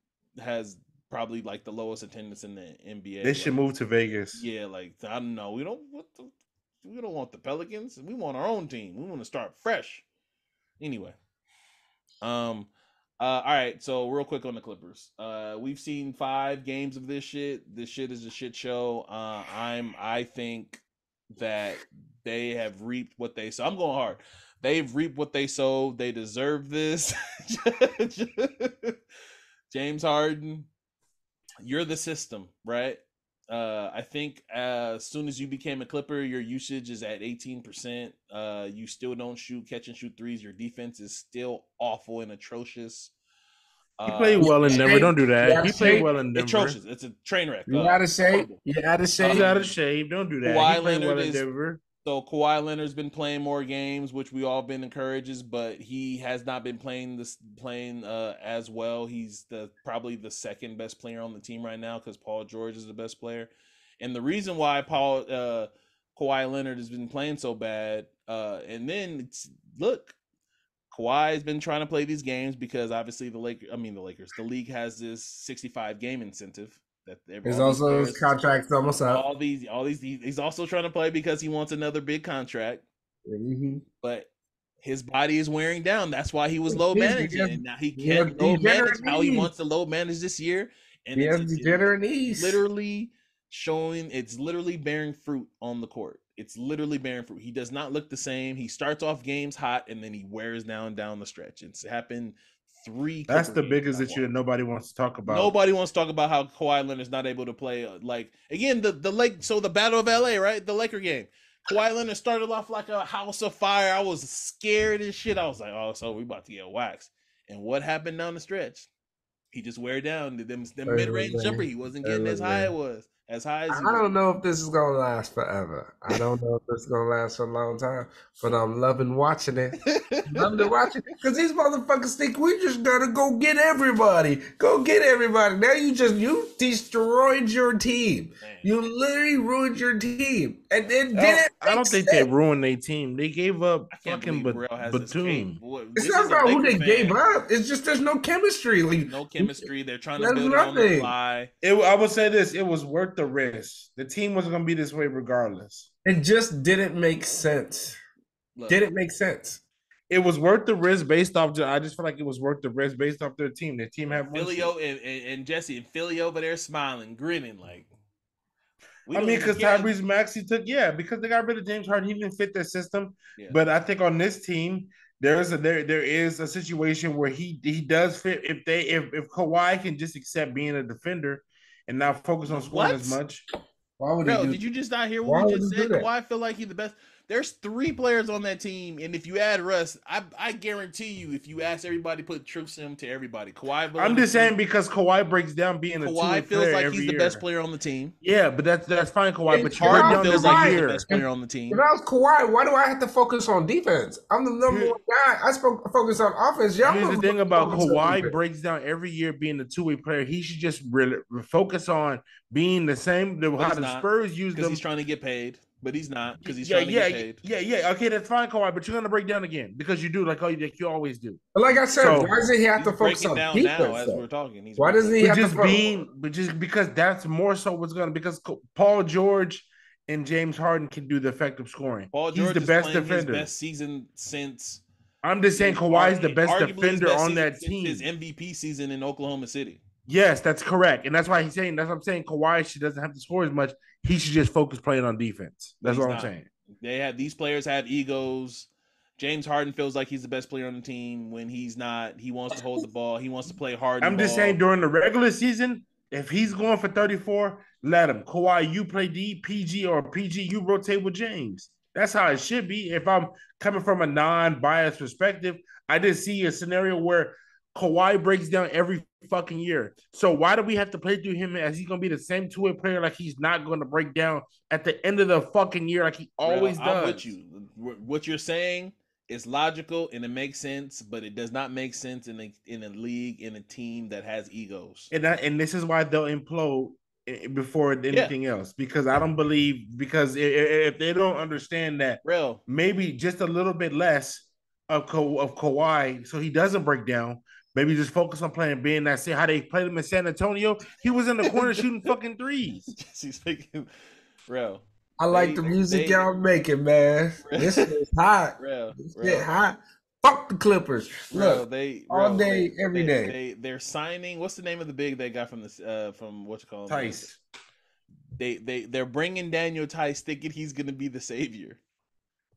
has probably like the lowest attendance in the NBA. They should move to Vegas. Yeah, like I don't know. We don't what the, we don't want the Pelicans. We want our own team. We want to start fresh. Anyway. Um uh, all right, so real quick on the Clippers. Uh, we've seen five games of this shit. This shit is a shit show. Uh, I'm I think that they have reaped what they so I'm going hard. They've reaped what they sowed. They deserve this. James Harden, you're the system, right? Uh, I think uh, as soon as you became a Clipper, your usage is at 18%. Uh, you still don't shoot catch and shoot threes. Your defense is still awful and atrocious. He played uh, well in Denver. Don't do that. He played well in Denver. Atrocious. It's a train wreck. You uh, out of shape. You out of shape. He's out of shape. Don't do that. Kawhi he played Leonard well in Denver. So Kawhi Leonard's been playing more games, which we all been encourages, but he has not been playing this playing uh, as well. He's the probably the second best player on the team right now because Paul George is the best player, and the reason why Paul uh, Kawhi Leonard has been playing so bad, uh, and then look, Kawhi has been trying to play these games because obviously the Lakers, I mean the Lakers, the league has this 65 game incentive that There's also his contract's almost up. All these, all these, he's also trying to play because he wants another big contract. Mm-hmm. But his body is wearing down. That's why he was low managing, and now he can't low manage how he wants to low manage this year. And he it's, has degenerate knees. Literally showing, it's literally bearing fruit on the court. It's literally bearing fruit. He does not look the same. He starts off games hot and then he wears down down the stretch. It's happened three. That's the biggest issue that nobody wants to talk about. Nobody wants to talk about how Kawhi Leonard's not able to play. Uh, like again, the the lake. So the Battle of LA, right? The Laker game. Kawhi Leonard started off like a house of fire. I was scared and shit. I was like, oh, so we about to get waxed. And what happened down the stretch? He just wear down. Them, them mid range jumper. He wasn't getting as high it was as high as. I don't know if this is gonna last forever. I don't know if this is gonna last for a long time, but I'm loving watching it. loving to watch it because these motherfuckers think we just gotta go get everybody, go get everybody. Now you just you destroyed your team. Man. You literally ruined your team, and then did it. I don't think sense. they ruined their team. They gave up fucking Batum. It's not about who they fan. gave up. It's just there's no chemistry. Like, no chemistry. They're trying to build nothing. on the fly. It, I would say this: it was worth the risk. The team was going to be this way regardless. It just didn't make sense. Look, didn't make sense. It was worth the risk based off. I just feel like it was worth the risk based off their team. Their team had Filio and, and, and, Jesse and Philly over there smiling, grinning like. I mean, because Tyrese Maxey took yeah, because they got rid of James Harden, he didn't fit their system. Yeah. But I think on this team, there's a there there is a situation where he he does fit if they if if Kawhi can just accept being a defender and not focus on scoring what? as much. Why would Bro, did you just not hear what we just said? Why I feel like he's the best. There's three players on that team, and if you add Russ, I, I guarantee you, if you ask everybody, put truth him to everybody. Kawhi. I'm just saying because Kawhi breaks down being Kawhi a Kawhi feels like he's the best player on the team. Yeah, but that's that's fine, Kawhi. but Harden feels like he's the best player on the team. If I was Kawhi, why do I have to focus on defense? I'm the number Here, one guy. I spoke focus on offense. Y'all here's the thing about Kawhi breaks down every year being a two way player. He should just really focus on being the same. The, how the not, Spurs use them. He's trying to get paid but he's not because he's yeah, trying yeah, to get paid. Yeah, yeah, okay, that's fine, Kawhi, but you're gonna break down again because you do like oh, like you always do. But like I said, so, why does he have to focus on down defense, now as we're talking? He's why doesn't he have just to being, but just because that's more so what's gonna because Paul George and James Harden can do the effective scoring. Paul George he's the best defender. best season since. I'm just saying Kawhi is the best defender best on that team. His MVP season in Oklahoma City. Yes, that's correct, and that's why he's saying that's what I'm saying. Kawhi she doesn't have to score as much. He should just focus playing on defense. That's he's what I'm saying. They have these players have egos. James Harden feels like he's the best player on the team when he's not. He wants to hold the ball. He wants to play hard. I'm just ball. saying during the regular season, if he's going for 34, let him. Kawhi, you play D, PG, or PG, you rotate with James. That's how it should be. If I'm coming from a non-biased perspective, I just see a scenario where Kawhi breaks down every fucking year. So why do we have to play through him as he's gonna be the same two-way player like he's not gonna break down at the end of the fucking year like he always Bro, does? I'm with you. What you're saying is logical and it makes sense, but it does not make sense in a in a league in a team that has egos. And that, and this is why they'll implode eh, eh, before anything yeah. else because I don't believe because if they don't understand that, real maybe just a little bit less of Ka- of Kawhi, so he doesn't break down Maybe just focus on playing being that. See how they played him in San Antonio. He was in the corner shooting fucking threes. He's making, bro. I like they, the music they, y'all making, man. This is hot. Bro, Get hot. Fuck the Clippers. Bro, Look, they bro, all day, they, every day. They they're signing. What's the name of the big they got from this? Uh, from what you call him? Theis. They they they're bringing Daniel Theis, thinking he's gonna be the savior.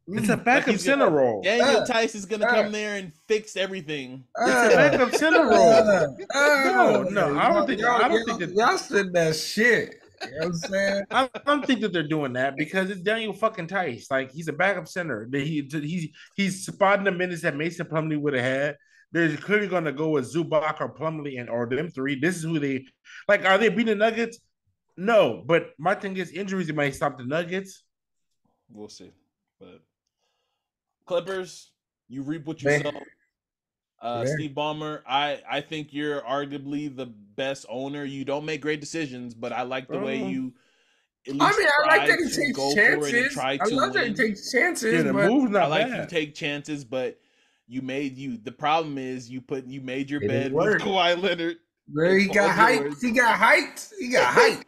It's a backup like center gonna, role. Daniel uh, Theis is gonna uh, come there and fix everything. Uh, it's a backup center role. no, no, I don't think. I don't think that y'all said that shit. You know what I'm saying? I don't think that they're doing that because it's Daniel fucking Theis. Like he's a backup center. He he's he's spotting the minutes that Mason Plumlee would have had. They're clearly going to go with Zubac or Plumlee and or them three. This is who they like. Are they beating the Nuggets? No, but my thing is injuries might stop the Nuggets. We'll see. But Clippers, you reap what you Man. sow. Uh, Steve Ballmer, I I think you're arguably the best owner. You don't make great decisions, but I like the way uh-huh. you. I mean, I like that he takes chances. I love that he takes chances. Yeah, the but move's not I like bad. you take chances, but you made you. The problem is you put you made your it bed with Kawhi Leonard. Where he got hyped. He got hyped. He got hyped.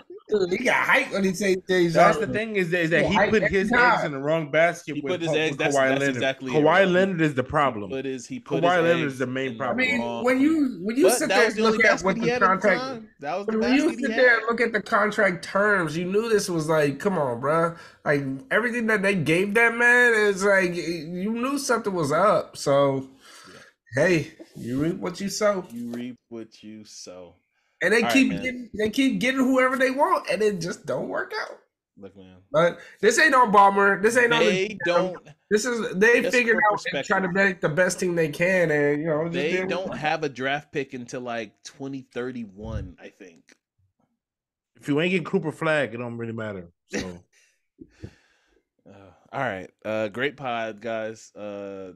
He got hyped when he said things. That's the thing is that, is that he, he put his time. eggs in the wrong basket. He put his eggs. That's, Kawhi that's Leonard. exactly Kawhi it, Leonard is the problem. But is he put Kawhi Leonard is the main problem. I mean, when you when you but sit there and look at what the contract, that was the when you sit there and look at the contract terms, you knew this was like, come on, bro. Like everything that they gave that man is like you knew something was up. So, yeah. hey, you reap what you sow. You reap what you sow. And they All keep right, getting they keep getting whoever they want, and it just don't work out. Look, man. But this ain't on Ballmer. This ain't they on. don't. This is they figured out and trying to make the best team they can, and you know they don't have a draft pick until like twenty thirty one, I think. If you ain't getting Cooper Flagg, it don't really matter. So. uh, all right, uh, great pod, guys. Uh,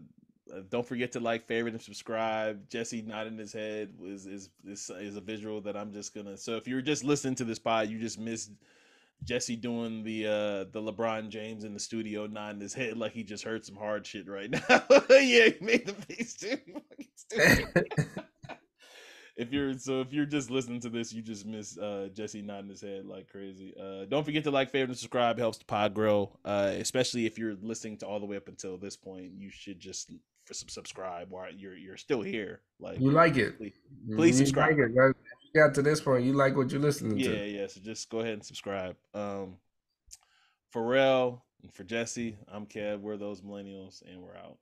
uh, don't forget to like, favorite, and subscribe. Jesse nodding his head is, is is is a visual that I'm just gonna. So if you're just listening to this pod, you just missed Jesse doing the uh the LeBron James in the studio nodding his head like he just heard some hard shit right now. yeah, he made the face too. if you're so if you're just listening to this, you just miss uh Jesse nodding his head like crazy. Uh don't forget to like, favorite, and subscribe. Helps the pod grow. Uh especially if you're listening to all the way up until this point, you should just for some subscribe while you're you're still here. Like you like it. Please, please subscribe. Like it, You got to this point, you like what you're listening yeah, to. Yeah, yeah. So just go ahead and subscribe. Um for Rell and for Jesse, I'm Kev. We're those millennials, and we're out.